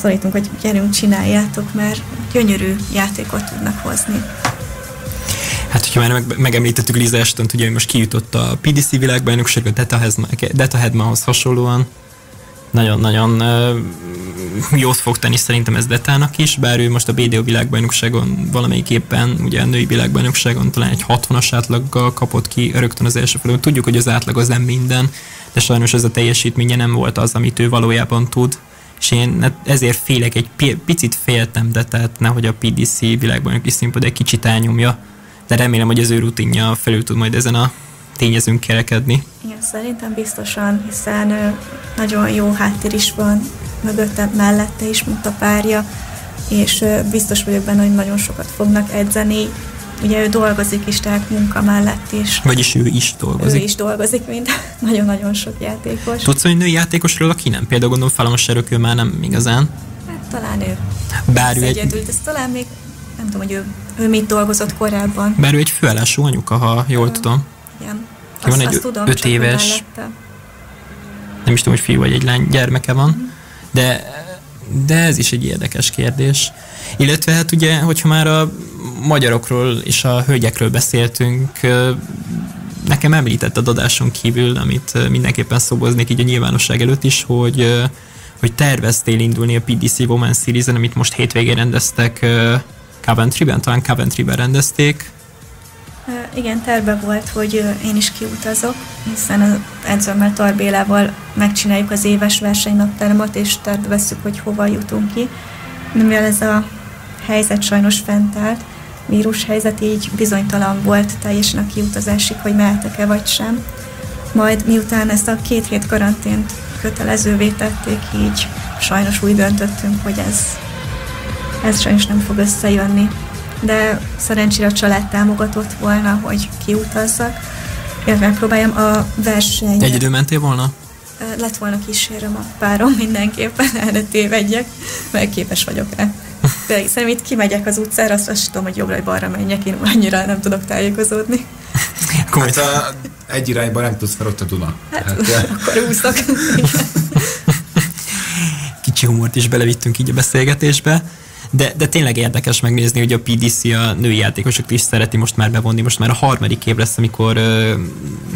szólítunk, hogy gyerünk, csináljátok, mert gyönyörű játékot tudnak hozni. Hát, hogyha már meg, megemlítettük Liza Eston, ugye most kijutott a PDC világbajnokság, a Deta Hedmanhoz hasonlóan. Nagyon-nagyon uh, jót fog tenni szerintem ez Detának is, bár ő most a BDO világbajnokságon valamelyik éppen, ugye a női világbajnokságon talán egy 60-as átlaggal kapott ki rögtön az első felül. Tudjuk, hogy az átlag az nem minden, de sajnos ez a teljesítménye nem volt az, amit ő valójában tud és én ezért félek, egy picit féltem, de tehát nehogy a PDC világbajnoki színpad egy kicsit elnyomja de remélem, hogy az ő rutinja felül tud majd ezen a tényezőn kerekedni. Igen, szerintem biztosan, hiszen nagyon jó háttér is van mögötte, mellette is, mint a párja, és biztos vagyok benne, hogy nagyon sokat fognak edzeni, ugye ő dolgozik is, tehát munka mellett is. Vagyis ő is dolgozik. Ő is dolgozik, mint nagyon-nagyon sok játékos. Tudsz, hogy női játékosról, aki nem? Például gondolom Falamos ő már nem igazán. Hát talán ő. Bár ő egy... Egyedül, ez talán még nem tudom, hogy ő, ő mit dolgozott korábban. Bár ő egy főállású anyuka, ha jól uh, tudom. Igen. Ki van egy tudom, öt éves, nem is tudom, hogy fiú vagy egy lány gyermeke van, uh-huh. de, de ez is egy érdekes kérdés. Illetve hát ugye, hogyha már a magyarokról és a hölgyekről beszéltünk, nekem említett a dadáson kívül, amit mindenképpen szoboznék így a nyilvánosság előtt is, hogy, hogy terveztél indulni a PDC Women series amit most hétvégén rendeztek Coventry-ben, talán Coventry-ben rendezték. Igen, terve volt, hogy én is kiutazok, hiszen az edzőmmel Tarbélával megcsináljuk az éves versenynaptármat, és tervezzük, hogy hova jutunk ki. De mivel ez a helyzet sajnos fent állt, vírushelyzet így bizonytalan volt teljesen a kiutazásig, hogy mehetek-e vagy sem. Majd miután ezt a két hét karantént kötelezővé tették, így sajnos úgy döntöttünk, hogy ez, ez sajnos nem fog összejönni. De szerencsére a család támogatott volna, hogy kiutazzak, illetve megpróbáljam a verseny... Egyedül mentél volna? Lett volna kísérem a párom mindenképpen, erre tévedjek, mert képes vagyok rá. De hiszen itt kimegyek az utcára, azt, azt tudom, hogy jobbra vagy balra menjek, én annyira nem tudok tájékozódni. Hát a, egy irányba nem tudsz, mert ott a Duna. Hát, hát akkor úszok. Kicsi humort is belevittünk így a beszélgetésbe. De, de tényleg érdekes megnézni, hogy a PDC a női játékosokat is szereti most már bevonni. Most már a harmadik év lesz, amikor uh,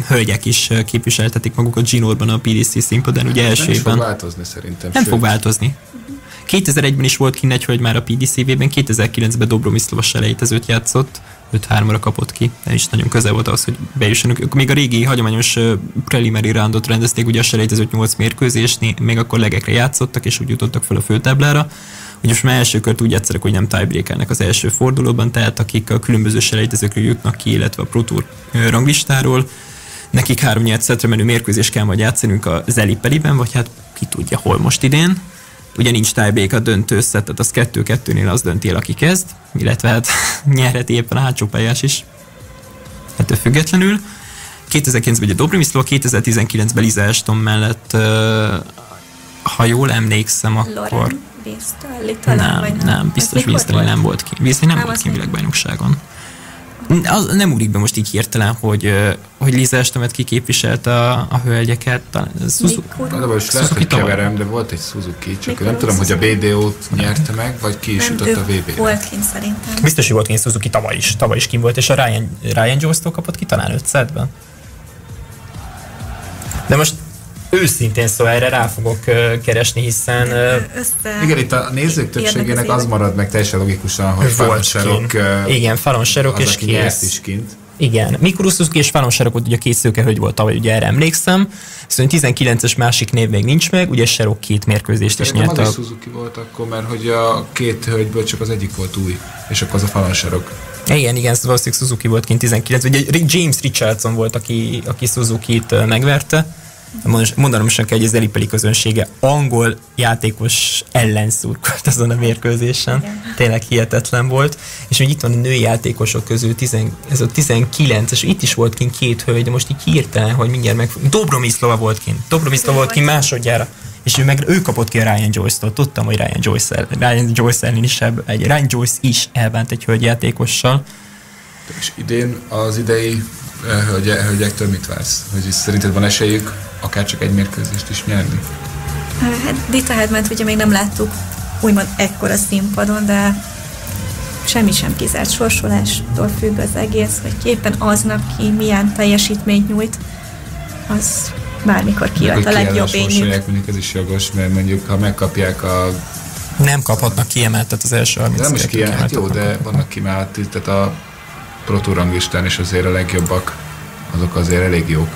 hölgyek is képviseltetik magukat zsinórban a PDC színpadon, ugye első Nem évben. fog változni szerintem. Nem sőt. fog változni. 2001-ben is volt kint egy hölgy már a PDCV-ben, 2009-ben Dobromiszlova selejtezőt játszott, 5-3-ra kapott ki, de is nagyon közel volt az, hogy bejussanak. Még a régi hagyományos preliminary roundot rendezték, ugye a selejtezőt 8 mérkőzésni, még akkor legekre játszottak, és úgy jutottak fel a főtáblára. Ugye most már első kört úgy egyszerűen, hogy nem tiebreakernek az első fordulóban, tehát akik a különböző selejtezőkről jutnak ki, illetve a Pro Tour ranglistáról, nekik három nyert szetre menő mérkőzés kell majd játszanunk a Zelipeliben, vagy hát ki tudja hol most idén ugye nincs tiebreak a döntő összet, tehát az kettő-kettőnél az dönti el, aki kezd, illetve hát nyerheti éppen a hátsó pályás is. Ettől függetlenül. 2009-ben ugye Dobrimiszló, 2019-ben Liza Ashton mellett, ha jól emlékszem, akkor... Talán, nem, vagy nem, nem, biztos Víztali nem volt ki. Víztali nem, nem volt ki világbajnokságon. Az nem úrik be most így hirtelen, hogy, hogy Liza Estemet kiképviselte a, a hölgyeket. Talán Suzuki, de most lehet, hogy keverem, de volt egy Suzuki, csak Mikor nem tudom, hogy a BDO-t nyerte meg, vagy ki is jutott a VB-re. Volt kint szerintem. Biztos, hogy volt kint Suzuki tavaly is. Tavaly is kint volt, és a Ryan, Ryan Jones-tól kapott ki talán 5 ben De most őszintén szóval erre rá fogok keresni, hiszen... Össze... Igen, itt a nézők többségének az marad meg teljesen logikusan, hogy. Uh, igen, Fallon Sherrock és kész. is kint. Igen, Mikuru Suzuki és Fallon Sherrock ugye két szőke hogy volt tavaly, ugye erre emlékszem. Viszont 19-es másik név még nincs meg, ugye Sherrock két mérkőzést is nyert. Az a... Suzuki volt akkor, mert hogy a két hölgyből csak az egyik volt új, és akkor az a Sherrock. Igen, igen, valószínűleg Suzuki volt kint 19, ugye James Richardson volt, aki, aki Suzuki-t megverte mondanom sem kell, hogy az Elipeli közönsége angol játékos ellen szurkolt azon a mérkőzésen. Igen. Tényleg hihetetlen volt. És hogy itt van a női játékosok közül, tizen, ez a 19 és itt is volt kint két hölgy, de most így hirtelen, hogy mindjárt meg... Dobromiszlova volt kint. Dobromiszlova volt kint másodjára. És ő meg ő kapott ki a Ryan Joyce-tól. Tudtam, hogy Ryan Joyce, Ryan Joyce ellen is, egy, Ryan Joyce is elbánt egy hölgyjátékossal. És idén az idei hölgyektől mit vársz? Hogy szerinted van esélyük akár csak egy mérkőzést is nyerni? Hát Dita Hedment ugye még nem láttuk úgymond ekkora színpadon, de semmi sem kizárt sorsolástól függ az egész, hogy képen aznap ki milyen teljesítményt nyújt, az bármikor kijött a legjobb ényük. mondjuk ez is jogos, mert mondjuk ha megkapják a nem kaphatnak kiemeltet az első 30 Nem is kiemelt, hát jó, de vannak kiemelt, tehát a protórangistán is azért a legjobbak, azok azért elég jók.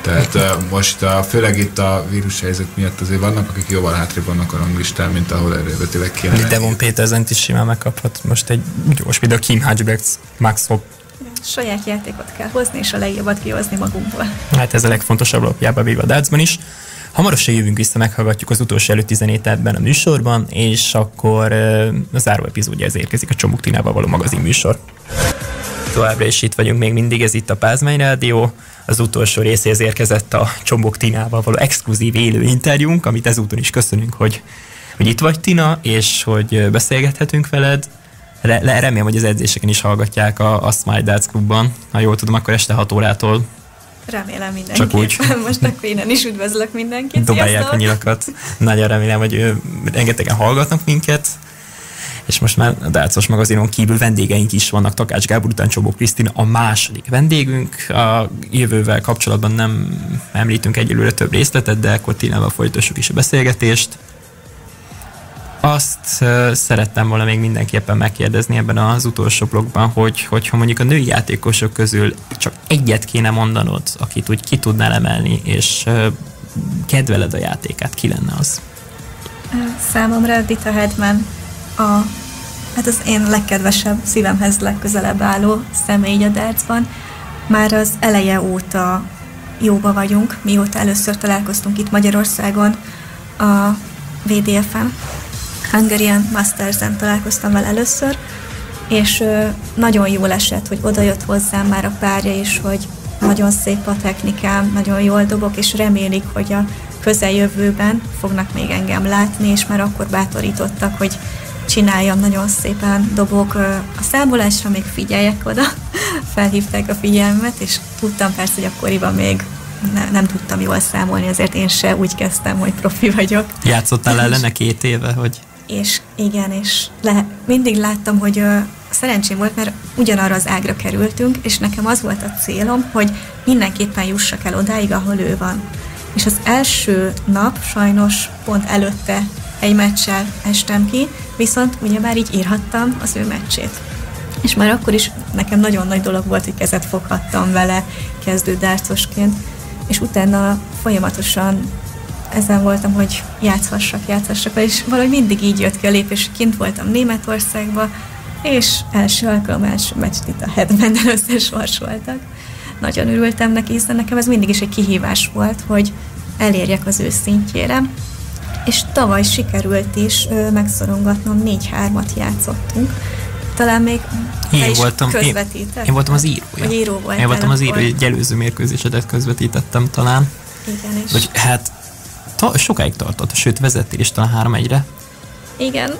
Tehát uh, most uh, főleg itt a helyzet miatt azért vannak, akik jóval hátrébb vannak a ranglistán, mint ahol eredetileg kéne. Devon Péter Péterzent is simán megkaphat most egy gyors, a Kim Hajbex, Max Hopp. Saját játékot kell hozni, és a legjobbat kihozni magunkból. Hát ez a legfontosabb alapjába véve a dartsban is. Hamarosan jövünk vissza, meghallgatjuk az utolsó előtt ebben a műsorban, és akkor a záró epizódja ez érkezik a Csomuk Tinával való magazin műsor. Továbbra is itt vagyunk még mindig, ez itt a Pázmány Rádió. Az utolsó részéhez érkezett a Csombok Tinával való exkluzív élő interjúnk, amit ezúton is köszönünk, hogy, hogy itt vagy Tina, és hogy beszélgethetünk veled. Re- remélem, hogy az edzéseken is hallgatják a, a Smile Dance Clubban. Ha jól tudom, akkor este 6 órától Remélem mindenképpen. Csak úgy. Most akkor innen is üdvözlök mindenkit. Dobálják a nyilakat. Nagyon remélem, hogy rengetegen hallgatnak minket és most már a Dácos magazinon kívül vendégeink is vannak, Takács Gábor után Csobó Krisztina a második vendégünk. A jövővel kapcsolatban nem említünk egyelőre több részletet, de akkor Tinával folytassuk is a beszélgetést. Azt szerettem volna még mindenképpen megkérdezni ebben az utolsó blogban, hogy hogyha mondjuk a női játékosok közül csak egyet kéne mondanod, akit úgy ki tudnál emelni, és kedveled a játékát, ki lenne az? Számomra Dita Hedman a, hát az én legkedvesebb, szívemhez legközelebb álló személy a dartsban. Már az eleje óta jóba vagyunk, mióta először találkoztunk itt Magyarországon a VDF-en. Hungarian Masters-en találkoztam vele először, és nagyon jól esett, hogy oda jött hozzám már a párja is, hogy nagyon szép a technikám, nagyon jól dobok, és remélik, hogy a közeljövőben fognak még engem látni, és már akkor bátorítottak, hogy csináljam, nagyon szépen dobok a számolásra, még figyeljek oda, felhívták a figyelmet, és tudtam persze, hogy akkoriban még ne, nem tudtam jól számolni, azért én se úgy kezdtem, hogy profi vagyok. Játszottál ellene két éve, hogy? És igen, és le, mindig láttam, hogy ö, szerencsém volt, mert ugyanarra az ágra kerültünk, és nekem az volt a célom, hogy mindenképpen jussak el odáig, ahol ő van. És az első nap sajnos pont előtte egy meccsel estem ki, viszont ugye már így írhattam az ő meccsét. És már akkor is nekem nagyon nagy dolog volt, hogy kezet foghattam vele kezdő dárcosként, és utána folyamatosan ezen voltam, hogy játszhassak, játszhassak, és valahogy mindig így jött ki a lépés. Kint voltam Németországba, és első alkalom, első meccs itt a headman összesorsoltak. Nagyon örültem neki, hiszen nekem ez mindig is egy kihívás volt, hogy elérjek az ő szintjére, és tavaly sikerült is ö, megszorongatnom, 4-3-at játszottunk. Talán még én voltam, én, én voltam az írója. Vagy író volt. Én voltam az író, egy előző mérkőzésedet közvetítettem talán. Igen, és... Vagy hát ta, sokáig tartott, sőt vezettél is talán három egyre. Igen,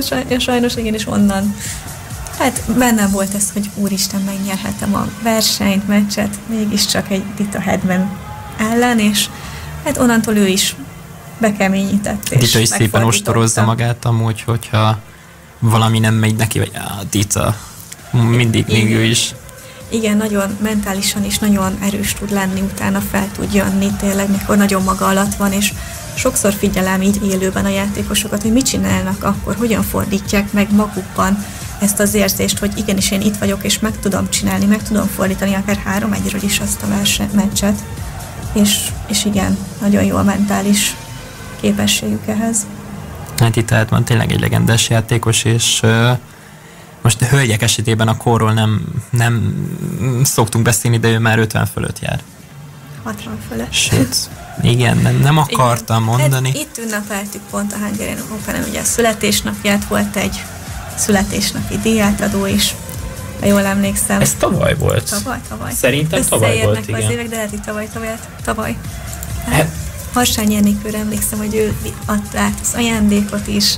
sajnos igen, és onnan. Hát bennem volt ez, hogy úristen, megnyerhetem a versenyt, meccset, mégiscsak egy Dita Hedman ellen, és hát onnantól ő is bekeményített. Dita is szépen ostorozza magát amúgy, hogyha valami nem megy neki, vagy á, Dita, mindig még ő is. Igen, nagyon mentálisan is nagyon erős tud lenni, utána fel tud jönni tényleg, mikor nagyon maga alatt van, és sokszor figyelem így élőben a játékosokat, hogy mit csinálnak akkor, hogyan fordítják meg magukban ezt az érzést, hogy igenis én itt vagyok, és meg tudom csinálni, meg tudom fordítani akár három egyről is azt a meccset. És, és igen, nagyon jó a mentális képességük ehhez. Hát itt van tényleg egy legendás játékos, és most a hölgyek esetében a korról nem, nem szoktunk beszélni, de ő már 50 fölött jár. 60 fölött. Sőt, igen, nem, nem akartam igen. mondani. Hát itt ünnepeltük pont a Hungarian open ugye a születésnapját volt egy születésnapi díjátadó is, ha jól emlékszem. Ez tavaly volt. Tavaly, tavaly. Szerintem tavaly volt, igen. az évek, de lehet, hogy tavaly, tavaly. tavaly. Hát, Harsány Enikőre emlékszem, hogy ő adta át az ajándékot is,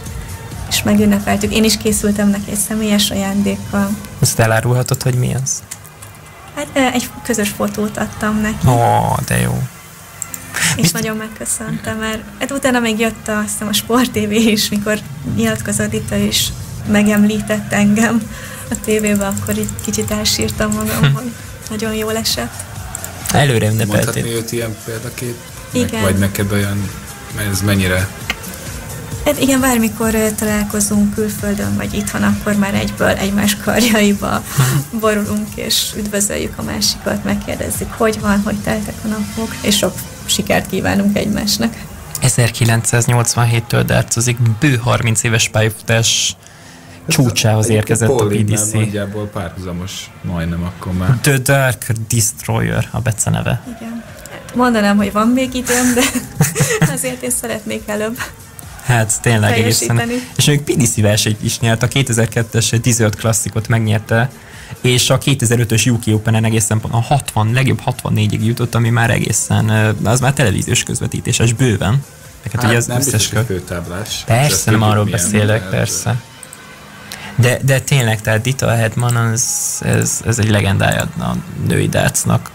és megünnepeltük. Én is készültem neki egy személyes ajándékkal. Azt elárulhatod, hogy mi az? Hát egy közös fotót adtam neki. Ó, oh, de jó. És Mit? nagyon megköszöntem, mert hát utána még jött a, azt a Sport TV is, mikor nyilatkozott itt is megemlített engem a tévében, akkor így kicsit elsírtam magam, hm. hogy nagyon jól esett. Előre ünnepeltél. Mondhatni őt ilyen példakép? Igen. Vagy neked olyan, ez mennyire Hát igen, bármikor találkozunk külföldön, vagy itthon, akkor már egyből egymás karjaiba borulunk, és üdvözöljük a másikat, megkérdezzük, hogy van, hogy teltek a napok, és sok sikert kívánunk egymásnak. 1987-től dárcozik, bő 30 éves pályafutás csúcsához érkezett a PDC. Nagyjából párhuzamos, majdnem akkor már. The Dark Destroyer a beceneve. Igen. Mondanám, hogy van még időm, de azért én szeretnék előbb Hát tényleg egészen. És még PDC versenyt is nyert, a 2002-es Desert Classicot megnyerte, és a 2005-ös UK Open-en egészen a 60, legjobb 64-ig jutott, ami már egészen, az már televíziós közvetítéses bőven. Hát, hát ugye az nem biztos, főtáblás. Persze, nem arról beszélek, persze. De, de tényleg, tehát Dita Hedman, az, ez, ez egy legendája a női dátsznak.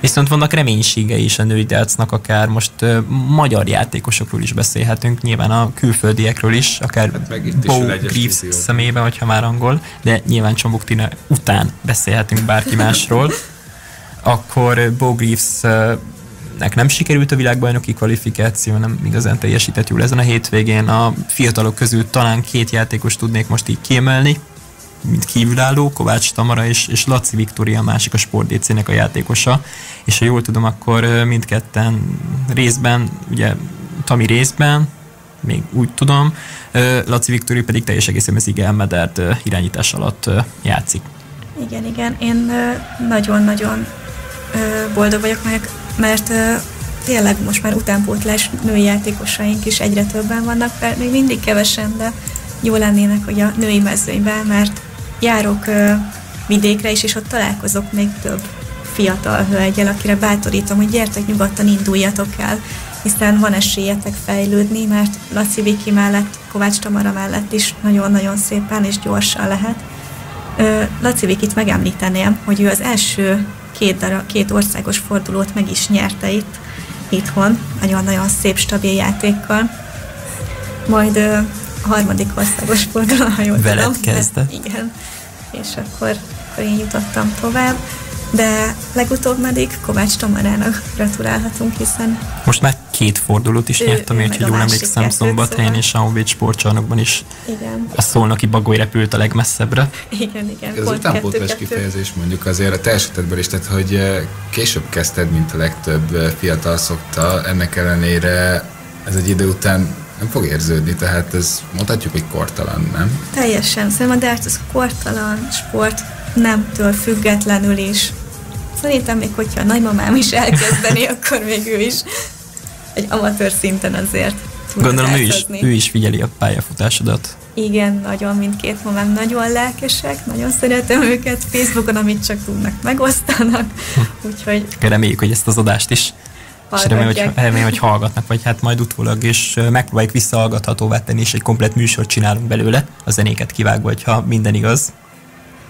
Viszont vannak reménységei is a női dátsznak, akár most uh, magyar játékosokról is beszélhetünk, nyilván a külföldiekről is, akár hát Bo Greaves szemében, hogyha már angol, de nyilván Csombuk Tina után beszélhetünk bárki másról. Akkor Bo Greaves nek nem sikerült a világbajnoki kvalifikáció, nem igazán teljesített jól ezen a hétvégén. A fiatalok közül talán két játékos tudnék most így kiemelni, mint kívülálló, Kovács Tamara és, és Laci Viktória, a másik a sportdécének a játékosa, és ha jól tudom, akkor mindketten részben, ugye Tami részben, még úgy tudom, Laci Viktória pedig teljes egészében az Igen Medert irányítás alatt játszik. Igen, igen, én nagyon-nagyon boldog vagyok, mert, mert tényleg most már utánpótlás női játékosaink is egyre többen vannak, mert még mindig kevesen, de jó lennének, hogy a női mezőnyben, mert járok vidékre is, és ott találkozok még több fiatal hölgyel, akire bátorítom, hogy gyertek nyugodtan, induljatok el, hiszen van esélyetek fejlődni, mert Laci Viki mellett, Kovács Tamara mellett is nagyon-nagyon szépen és gyorsan lehet. Laci Vikit megemlíteném, hogy ő az első két, darab, két országos fordulót meg is nyerte itt, itthon, nagyon-nagyon szép, stabil játékkal. Majd a harmadik országos forduló, ha jól Veled tudom. kezdte? Igen. És akkor, akkor én jutottam tovább de legutóbb pedig Kovács Tomarának gratulálhatunk, hiszen... Most már két fordulót is nyert, ami, hogy jól emlékszem, Szombathelyen szóval. és a Honvéd sportcsarnokban is. Igen. A szolnoki bagoly repült a legmesszebbre. Igen, igen. Ez Pont utánpótlás kifejezés mondjuk azért a te esetedben is, tehát hogy eh, később kezdted, mint a legtöbb eh, fiatal szokta, ennek ellenére ez egy idő után nem fog érződni, tehát ez mondhatjuk, hogy kortalan, nem? Teljesen. Szerintem a darts az kortalan sport, nemtől függetlenül is. Szerintem még hogyha a nagymamám is elkezdeni, akkor még ő is egy amatőr szinten azért Gondolom ő is, ő is figyeli a pályafutásodat. Igen, nagyon, mindkét mamám nagyon lelkesek, nagyon szeretem őket, Facebookon, amit csak tudnak, megosztanak, úgyhogy... Reméljük, hogy ezt az adást is és remélem, hogy, remélem, hogy hallgatnak, vagy hát majd utólag, és megpróbáljuk visszahallgathatóvá tenni, és egy komplet műsort csinálunk belőle, a zenéket kivágva, hogyha minden igaz.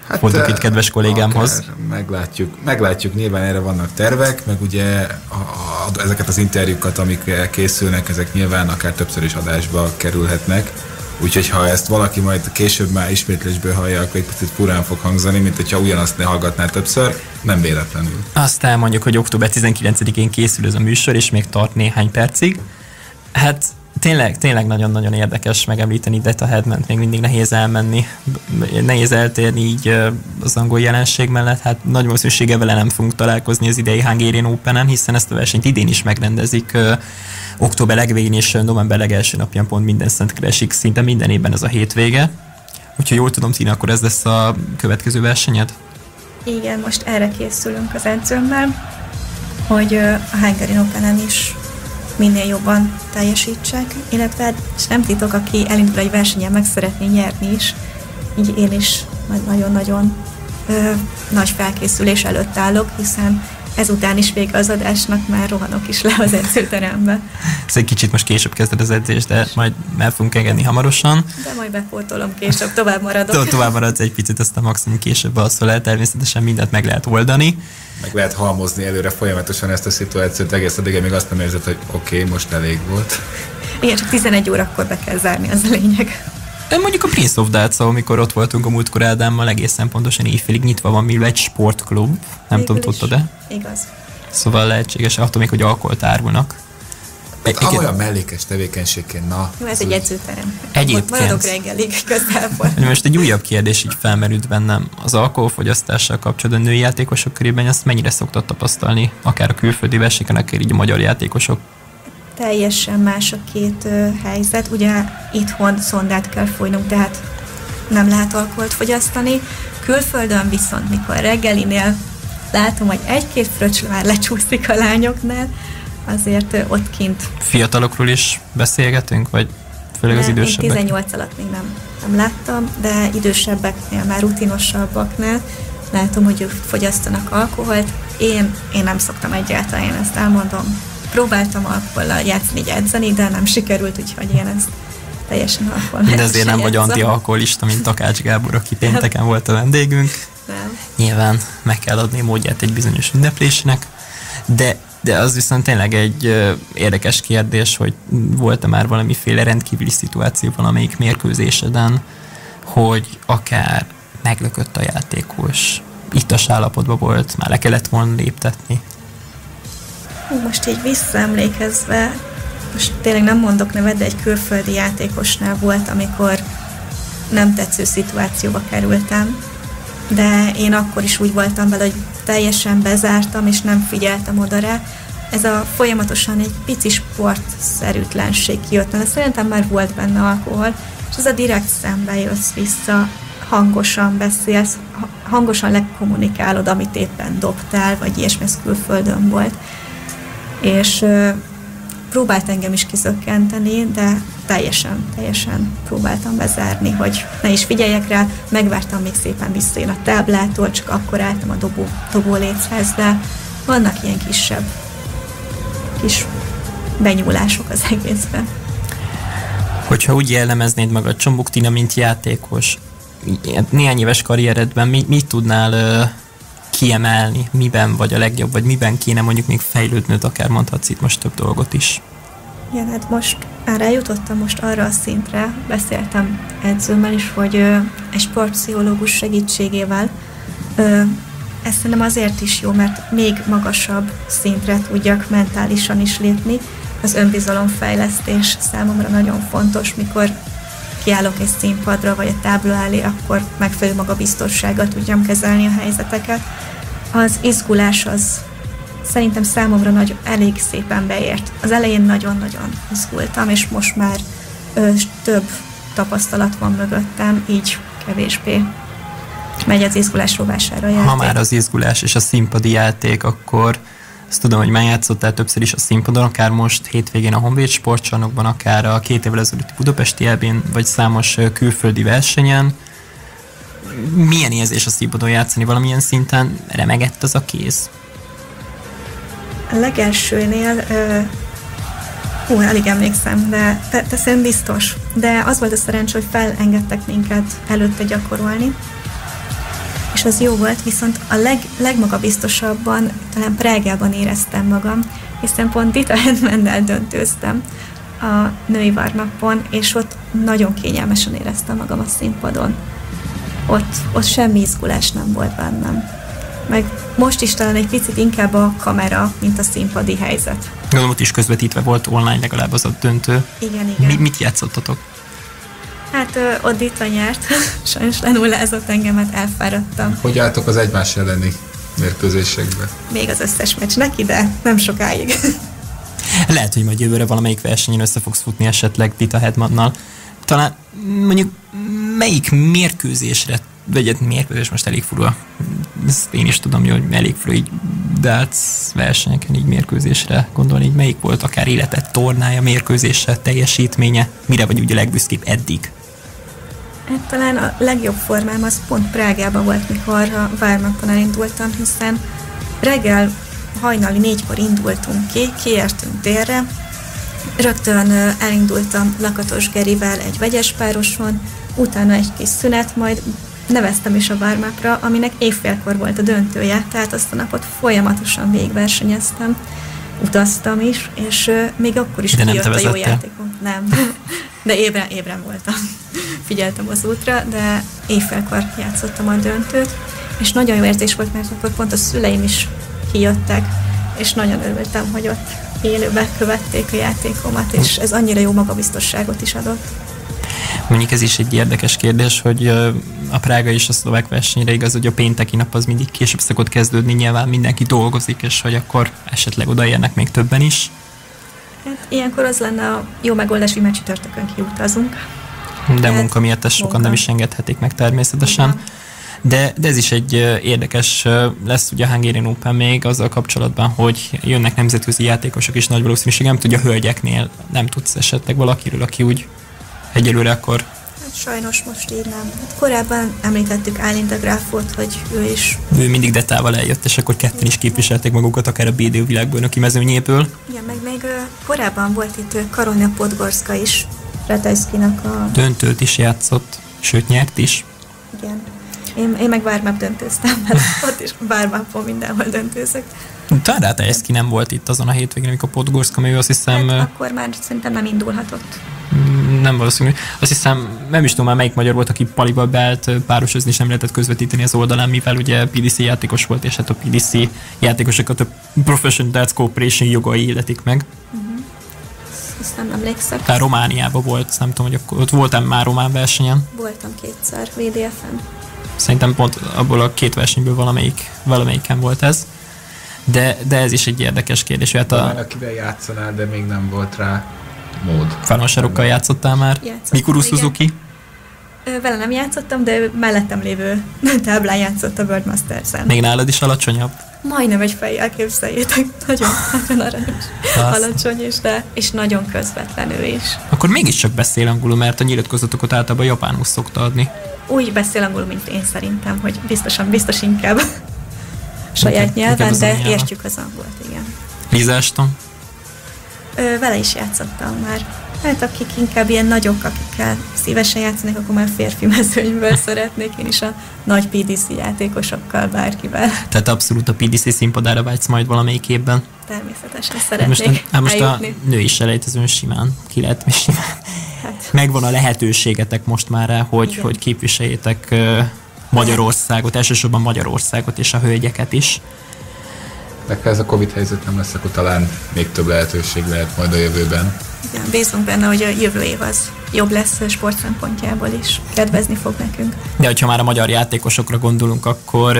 Hát, Fordulok itt kedves kollégámhoz. Meglátjuk, meglátjuk, nyilván erre vannak tervek, meg ugye a, a, ezeket az interjúkat, amik készülnek, ezek nyilván akár többször is adásba kerülhetnek. Úgyhogy ha ezt valaki majd később már ismétlésből hallja, akkor egy picit furán fog hangzani, mint hogyha ugyanazt ne hallgatná többször, nem véletlenül. Azt elmondjuk, hogy október 19-én készül ez a műsor, és még tart néhány percig. Hát tényleg, tényleg nagyon-nagyon érdekes megemlíteni Deta Headment, még mindig nehéz elmenni, nehéz eltérni így az angol jelenség mellett, hát nagy valószínűséggel vele nem fogunk találkozni az idei Hungarian Open-en, hiszen ezt a versenyt idén is megrendezik október legvégén és november legelső napján pont minden szent esik, szinte minden évben ez a hétvége. Úgyhogy jól tudom, Tina, akkor ez lesz a következő versenyed? Igen, most erre készülünk az edzőmmel, hogy a Hungarian Open-en is minél jobban teljesítsek, illetve és nem titok, aki elindul egy versenyen meg szeretné nyerni is, így én is nagyon-nagyon nagy felkészülés előtt állok, hiszen ezután is vége az adásnak, már rohanok is le az edzőterembe. Ez egy kicsit most később kezded az edzést, de majd el fogunk engedni hamarosan. De majd bepótolom később, tovább maradok. To- tovább maradsz egy picit, aztán maximum később alszol el, természetesen mindent meg lehet oldani. Meg lehet halmozni előre folyamatosan ezt a szituációt, egész addig, még azt nem érzed, hogy oké, okay, most elég volt. Igen, csak 11 órakor be kell zárni, az a lényeg. Mondjuk a Prince of Darts, amikor ott voltunk a múltkor Ádámmal, egészen pontosan éjfélig nyitva van, mivel egy sportklub. Nem tudom, tudtad de? Igaz. Szóval lehetséges, attól még, hogy alkoholt árulnak. Hát, olyan mellékes tevékenységként, na. Jó, ez egy edzőterem. Egyébként. Maradok reggelig igazából. Most egy újabb kérdés így felmerült bennem. Az alkoholfogyasztással kapcsolatban női játékosok körében azt mennyire szoktat tapasztalni, akár a külföldi versenyeken, akár így a magyar játékosok teljesen más a két helyzet. Ugye itthon szondát kell folynunk, tehát nem lehet alkoholt fogyasztani. Külföldön viszont, mikor reggelinél látom, hogy egy-két fröccs már lecsúszik a lányoknál, azért ott kint. Fiatalokról is beszélgetünk, vagy főleg az idősebbek? 18 alatt még nem, nem láttam, de idősebbeknél, már rutinosabbaknál látom, hogy ők fogyasztanak alkoholt. Én, én nem szoktam egyáltalán, én ezt elmondom. Próbáltam alkohollal játszani, edzeni, de nem sikerült, úgyhogy én ezt teljesen alkohol. De ezért nem vagy antialkoholista, mint Takács Gábor, aki pénteken volt a vendégünk. Nem. Nyilván meg kell adni módját egy bizonyos ünneplésnek, de de az viszont tényleg egy ö, érdekes kérdés, hogy volt-e már valamiféle rendkívüli szituáció valamelyik mérkőzéseden, hogy akár meglökött a játékos, ittas állapotban volt, már le kellett volna léptetni. Hú, most így visszaemlékezve, most tényleg nem mondok nevet, de egy külföldi játékosnál volt, amikor nem tetsző szituációba kerültem, de én akkor is úgy voltam vele, hogy teljesen bezártam, és nem figyeltem oda rá. Ez a folyamatosan egy pici sportszerűtlenség kijött, de szerintem már volt benne alkohol, és ez a direkt szembe jössz vissza, hangosan beszélsz, hangosan lekommunikálod, amit éppen dobtál, vagy ilyesmi, ez külföldön volt. És próbált engem is kizökkenteni, de teljesen, teljesen próbáltam bezárni, hogy ne is figyeljek rá, megvártam még szépen visszajön a táblától, csak akkor álltam a dobó, dobó léchez, de vannak ilyen kisebb kis benyúlások az egészben. Hogyha úgy jellemeznéd magad Csombuk Tina, mint játékos, néhány éves karrieredben mit, mit tudnál kiemelni, miben vagy a legjobb, vagy miben kéne mondjuk még fejlődnöd, akár mondhatsz itt most több dolgot is. Igen, hát most már eljutottam most arra a szintre, beszéltem edzőmmel is, hogy ö, egy sportpszichológus segítségével ö, ez szerintem azért is jó, mert még magasabb szintre tudjak mentálisan is lépni. Az önbizalomfejlesztés számomra nagyon fontos, mikor kiállok egy színpadra, vagy a tábla elé, akkor megfelelő magabiztossággal tudjam kezelni a helyzeteket. Az izgulás az szerintem számomra nagy, elég szépen beért. Az elején nagyon-nagyon izgultam, és most már ö, több tapasztalat van mögöttem, így kevésbé megy az izgulás rovására a játék. Ha már az izgulás és a színpadi játék, akkor azt tudom, hogy már játszottál többször is a színpadon, akár most hétvégén a Honvéd sportcsarnokban, akár a két évvel ezelőtti Budapesti elbén, vagy számos külföldi versenyen. Milyen érzés a színpadon játszani valamilyen szinten? Remegett az a kéz? A legelsőnél, hú, alig emlékszem, de teszem biztos. De az volt a szerencsé, hogy felengedtek minket előtte gyakorolni, és az jó volt, viszont a leg, legmagabiztosabban talán Prágában éreztem magam, hiszen pont Dita Hedmendel döntőztem a női varnapon, és ott nagyon kényelmesen éreztem magam a színpadon. Ott, ott semmi izgulás nem volt bennem. Meg most is talán egy picit inkább a kamera, mint a színpadi helyzet. Gondolom, ott is közvetítve volt online legalább az a döntő. Igen, igen. Mi, mit játszottatok? Hát ö, ott Dita nyert, sajnos lenullázott engemet, elfáradtam. Hogy álltok az egymás elleni mérkőzésekbe? Még az összes meccs neki, de nem sokáig. Lehet, hogy majd jövőre valamelyik versenyen össze fogsz futni esetleg Dita Hedmannal. Talán mondjuk melyik mérkőzésre, vagy egy mérkőzés? Most elég furua, ezt én is tudom, hogy elég fura így darts versenyeken így mérkőzésre gondolni, így melyik volt akár életet tornája, mérkőzése, teljesítménye, mire vagy ugye legbüszkébb eddig? Hát talán a legjobb formám az pont Prágában volt, mikor a Várnapon elindultam, hiszen reggel hajnali négykor indultunk ki, kiértünk délre, rögtön elindultam Lakatos Gerivel egy vegyes pároson, utána egy kis szünet, majd neveztem is a Vármapra, aminek évfélkor volt a döntője, tehát azt a napot folyamatosan végversenyeztem, utaztam is, és még akkor is De kijött a jó játékom. Nem, de ébren, ébren voltam. Figyeltem az útra, de évfélkor játszottam a döntőt, és nagyon jó érzés volt, mert akkor pont a szüleim is kijöttek, és nagyon örültem, hogy ott élőben követték a játékomat, és ez annyira jó magabiztosságot is adott. Mondjuk ez is egy érdekes kérdés, hogy a Prága és a szlovák versenyre igaz, hogy a pénteki nap az mindig később szokott kezdődni, nyilván mindenki dolgozik, és hogy akkor esetleg odaérnek még többen is. Hát ilyenkor az lenne a jó megoldás, hogy már csütörtökön kiutazunk. De Hát, munka miatt ezt sokan munka. nem is engedhetik meg természetesen. Igen. De, de ez is egy érdekes lesz ugye a Hungarian Open még azzal kapcsolatban, hogy jönnek nemzetközi játékosok is nagy valószínűség, nem tudja, hölgyeknél nem tudsz esetleg valakiről, aki úgy egyelőre akkor Hát sajnos most így nem. Hát korábban említettük Álinda Gráfot, hogy ő is... Ő mindig detával eljött, és akkor ketten is képviselték magukat, akár a BDU világbajnoki mezőnyéből. Igen, meg még korábban volt itt Karolina Podgorska is, Ratajszkinak a... Döntőt is játszott, sőt nyert is. Igen. Én, én meg Vármáp döntőztem, mert ott is Vármápon mindenhol döntőzök. Talán Rátájeszki nem volt itt azon a hétvégén, amikor Podgorska, mert ő azt hiszem... Hát akkor már szerintem nem indulhatott. Mm, Nem valószínű. Azt hiszem, nem is tudom már melyik magyar volt, aki palival beállt párosozni, és nem lehetett közvetíteni az oldalán, mivel ugye PDC játékos volt, és hát a PDC játékosokat a Professional Darts Corporation jogai illetik meg. Ezt nem emlékszek. Tehát Romániában volt, nem tudom, hogy akkor ott voltam már román versenyen. Voltam kétszer VDF-en. Szerintem pont abból a két versenyből valamelyik, valamelyiken volt ez. De, de ez is egy érdekes kérdés. Hát a akivel játszanál, de még nem volt rá mód. Fanosarokkal játszottál már? Játszottam, Mikuru igen. Suzuki? Vele nem játszottam, de mellettem lévő táblán játszott a World Masters-en. Még nálad is alacsonyabb? Majdnem egy fejjel képzeljétek. Nagyon, nagyon aranyos. Alacsony is, de és nagyon közvetlenül is. Akkor mégiscsak beszél angolul, mert a nyilatkozatokat általában japánul szokta adni. Úgy beszél angolul, mint én szerintem, hogy biztosan, biztos inkább saját nyelven, de anyanyelven. értjük az angolt, igen. Ö, vele is játszottam már. Hát akik inkább ilyen nagyok, akikkel szívesen játszanak, akkor már férfi mezőnyből szeretnék. Én is a nagy PDC játékosokkal, bárkivel. Tehát abszolút a PDC színpadára vágysz majd valamelyik évben. Természetesen Hát szeretnék most, a, hát most a eljutni. női selejtezőn simán ki lehet simán. Hát, Megvan a lehetőségetek most már rá, hogy, Igen. hogy képviseljétek Magyarországot, elsősorban Magyarországot és a hölgyeket is. De ha ez a Covid helyzet nem lesz, akkor talán még több lehetőség lehet majd a jövőben. igen, bízunk benne, hogy a jövő év az jobb lesz a sport szempontjából is. Kedvezni fog nekünk. De hogyha már a magyar játékosokra gondolunk, akkor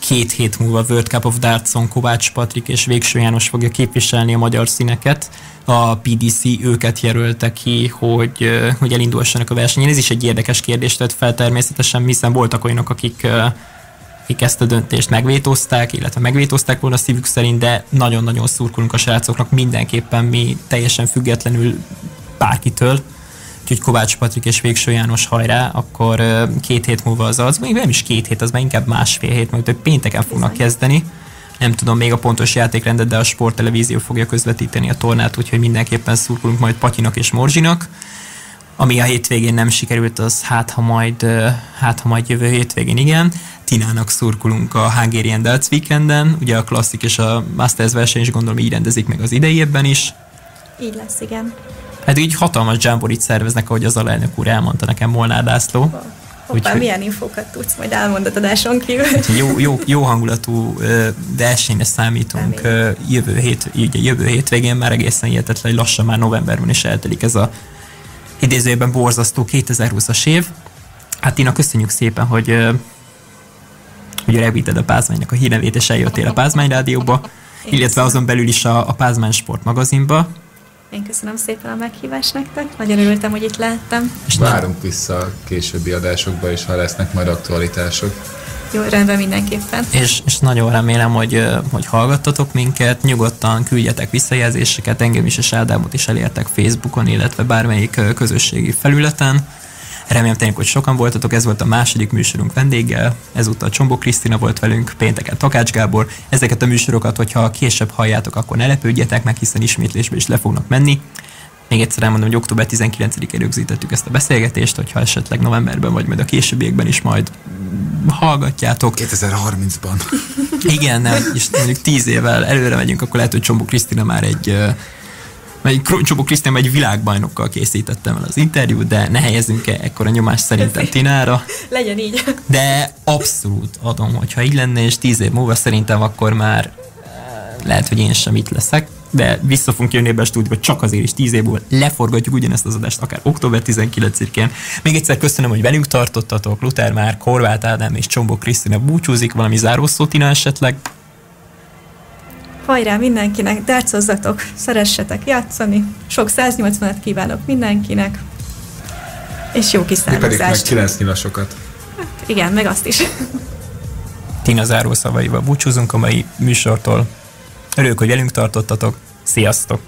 két hét múlva World Cup of Dartson Kovács Patrik és Végső János fogja képviselni a magyar színeket. A PDC őket jelölte ki, hogy, hogy elindulhassanak a versenyen. Ez is egy érdekes kérdés tett fel természetesen, hiszen voltak olyanok, akik akik ezt a döntést megvétózták, illetve megvétózták volna szívük szerint, de nagyon-nagyon szurkolunk a srácoknak mindenképpen mi teljesen függetlenül bárkitől. Úgyhogy Kovács Patrik és Végső János hajrá, akkor két hét múlva az az, még nem is két hét, az már inkább másfél hét, majd hogy pénteken fognak kezdeni. Nem tudom még a pontos játékrendet, de a sporttelevízió fogja közvetíteni a tornát, úgyhogy mindenképpen szurkolunk majd Patyinak és Morzsinak. Ami a hétvégén nem sikerült, az hát ha majd, hát ha majd jövő hétvégén igen. Tinának szurkolunk a Hungarian Darts Weekenden, ugye a klasszik és a Masters verseny is gondolom így rendezik meg az idei évben is. Így lesz, igen. Hát így hatalmas jamborit szerveznek, ahogy az alelnök úr elmondta nekem Molnár László. Hoppá, Úgyhogy- milyen infókat tudsz majd elmondod adáson kívül. Jó, jó, jó hangulatú versenyre számítunk ö, jövő, hét, ugye, jövő hétvégén, már egészen hihetetlen, hogy lassan már novemberben is eltelik ez a idézőjében borzasztó 2020-as év. Hát Tina, köszönjük szépen, hogy hogy rövidíted a Pázmánynak a hírnevét, és eljöttél a Pázmány rádióba, illetve azon belül is a, a Pázmány Sport magazinba. Én köszönöm szépen a meghívást nektek. Nagyon örültem, hogy itt lehettem. És Várunk vissza a későbbi adásokba is, ha lesznek majd aktualitások. Jó, rendben mindenképpen. és, és nagyon remélem, hogy, hogy hallgattatok minket, nyugodtan küldjetek visszajelzéseket, engem is és Ádámot is elértek Facebookon, illetve bármelyik közösségi felületen. Remélem tényleg, hogy sokan voltatok, ez volt a második műsorunk vendéggel, ezúttal Csombó Krisztina volt velünk, pénteken Takács Gábor. Ezeket a műsorokat, hogyha később halljátok, akkor ne lepődjetek meg, hiszen ismétlésbe is le fognak menni. Még egyszer elmondom, hogy október 19-én rögzítettük ezt a beszélgetést, hogyha esetleg novemberben vagy majd a későbbiekben is majd hallgatjátok. 2030-ban. Igen, nem, és mondjuk tíz évvel előre megyünk, akkor lehet, hogy Csombó Krisztina már egy ö, egy Csombó Krisztina egy világbajnokkal készítettem el az interjút, de ne helyezzünk -e ekkora nyomást szerintem Tinára. Legyen így. De abszolút adom, hogyha így lenne, és tíz év múlva szerintem akkor már eh, lehet, hogy én sem itt leszek, de vissza fogunk jönni ebbe a stúdióba csak azért is tíz év múlva leforgatjuk ugyanezt az adást, akár október 19-én. Még egyszer köszönöm, hogy velünk tartottatok, Luther már, Korvát Ádám és Csombó Krisztina búcsúzik, valami zárószó Tina esetleg. Hajrá mindenkinek, dárcozzatok, szeressetek játszani. Sok 180-et kívánok mindenkinek. És jó Mi pedig meg nyilasokat. Igen, meg azt is. Tina zárószavaival búcsúzunk a mai műsortól. Örülök, hogy velünk tartottatok. Sziasztok!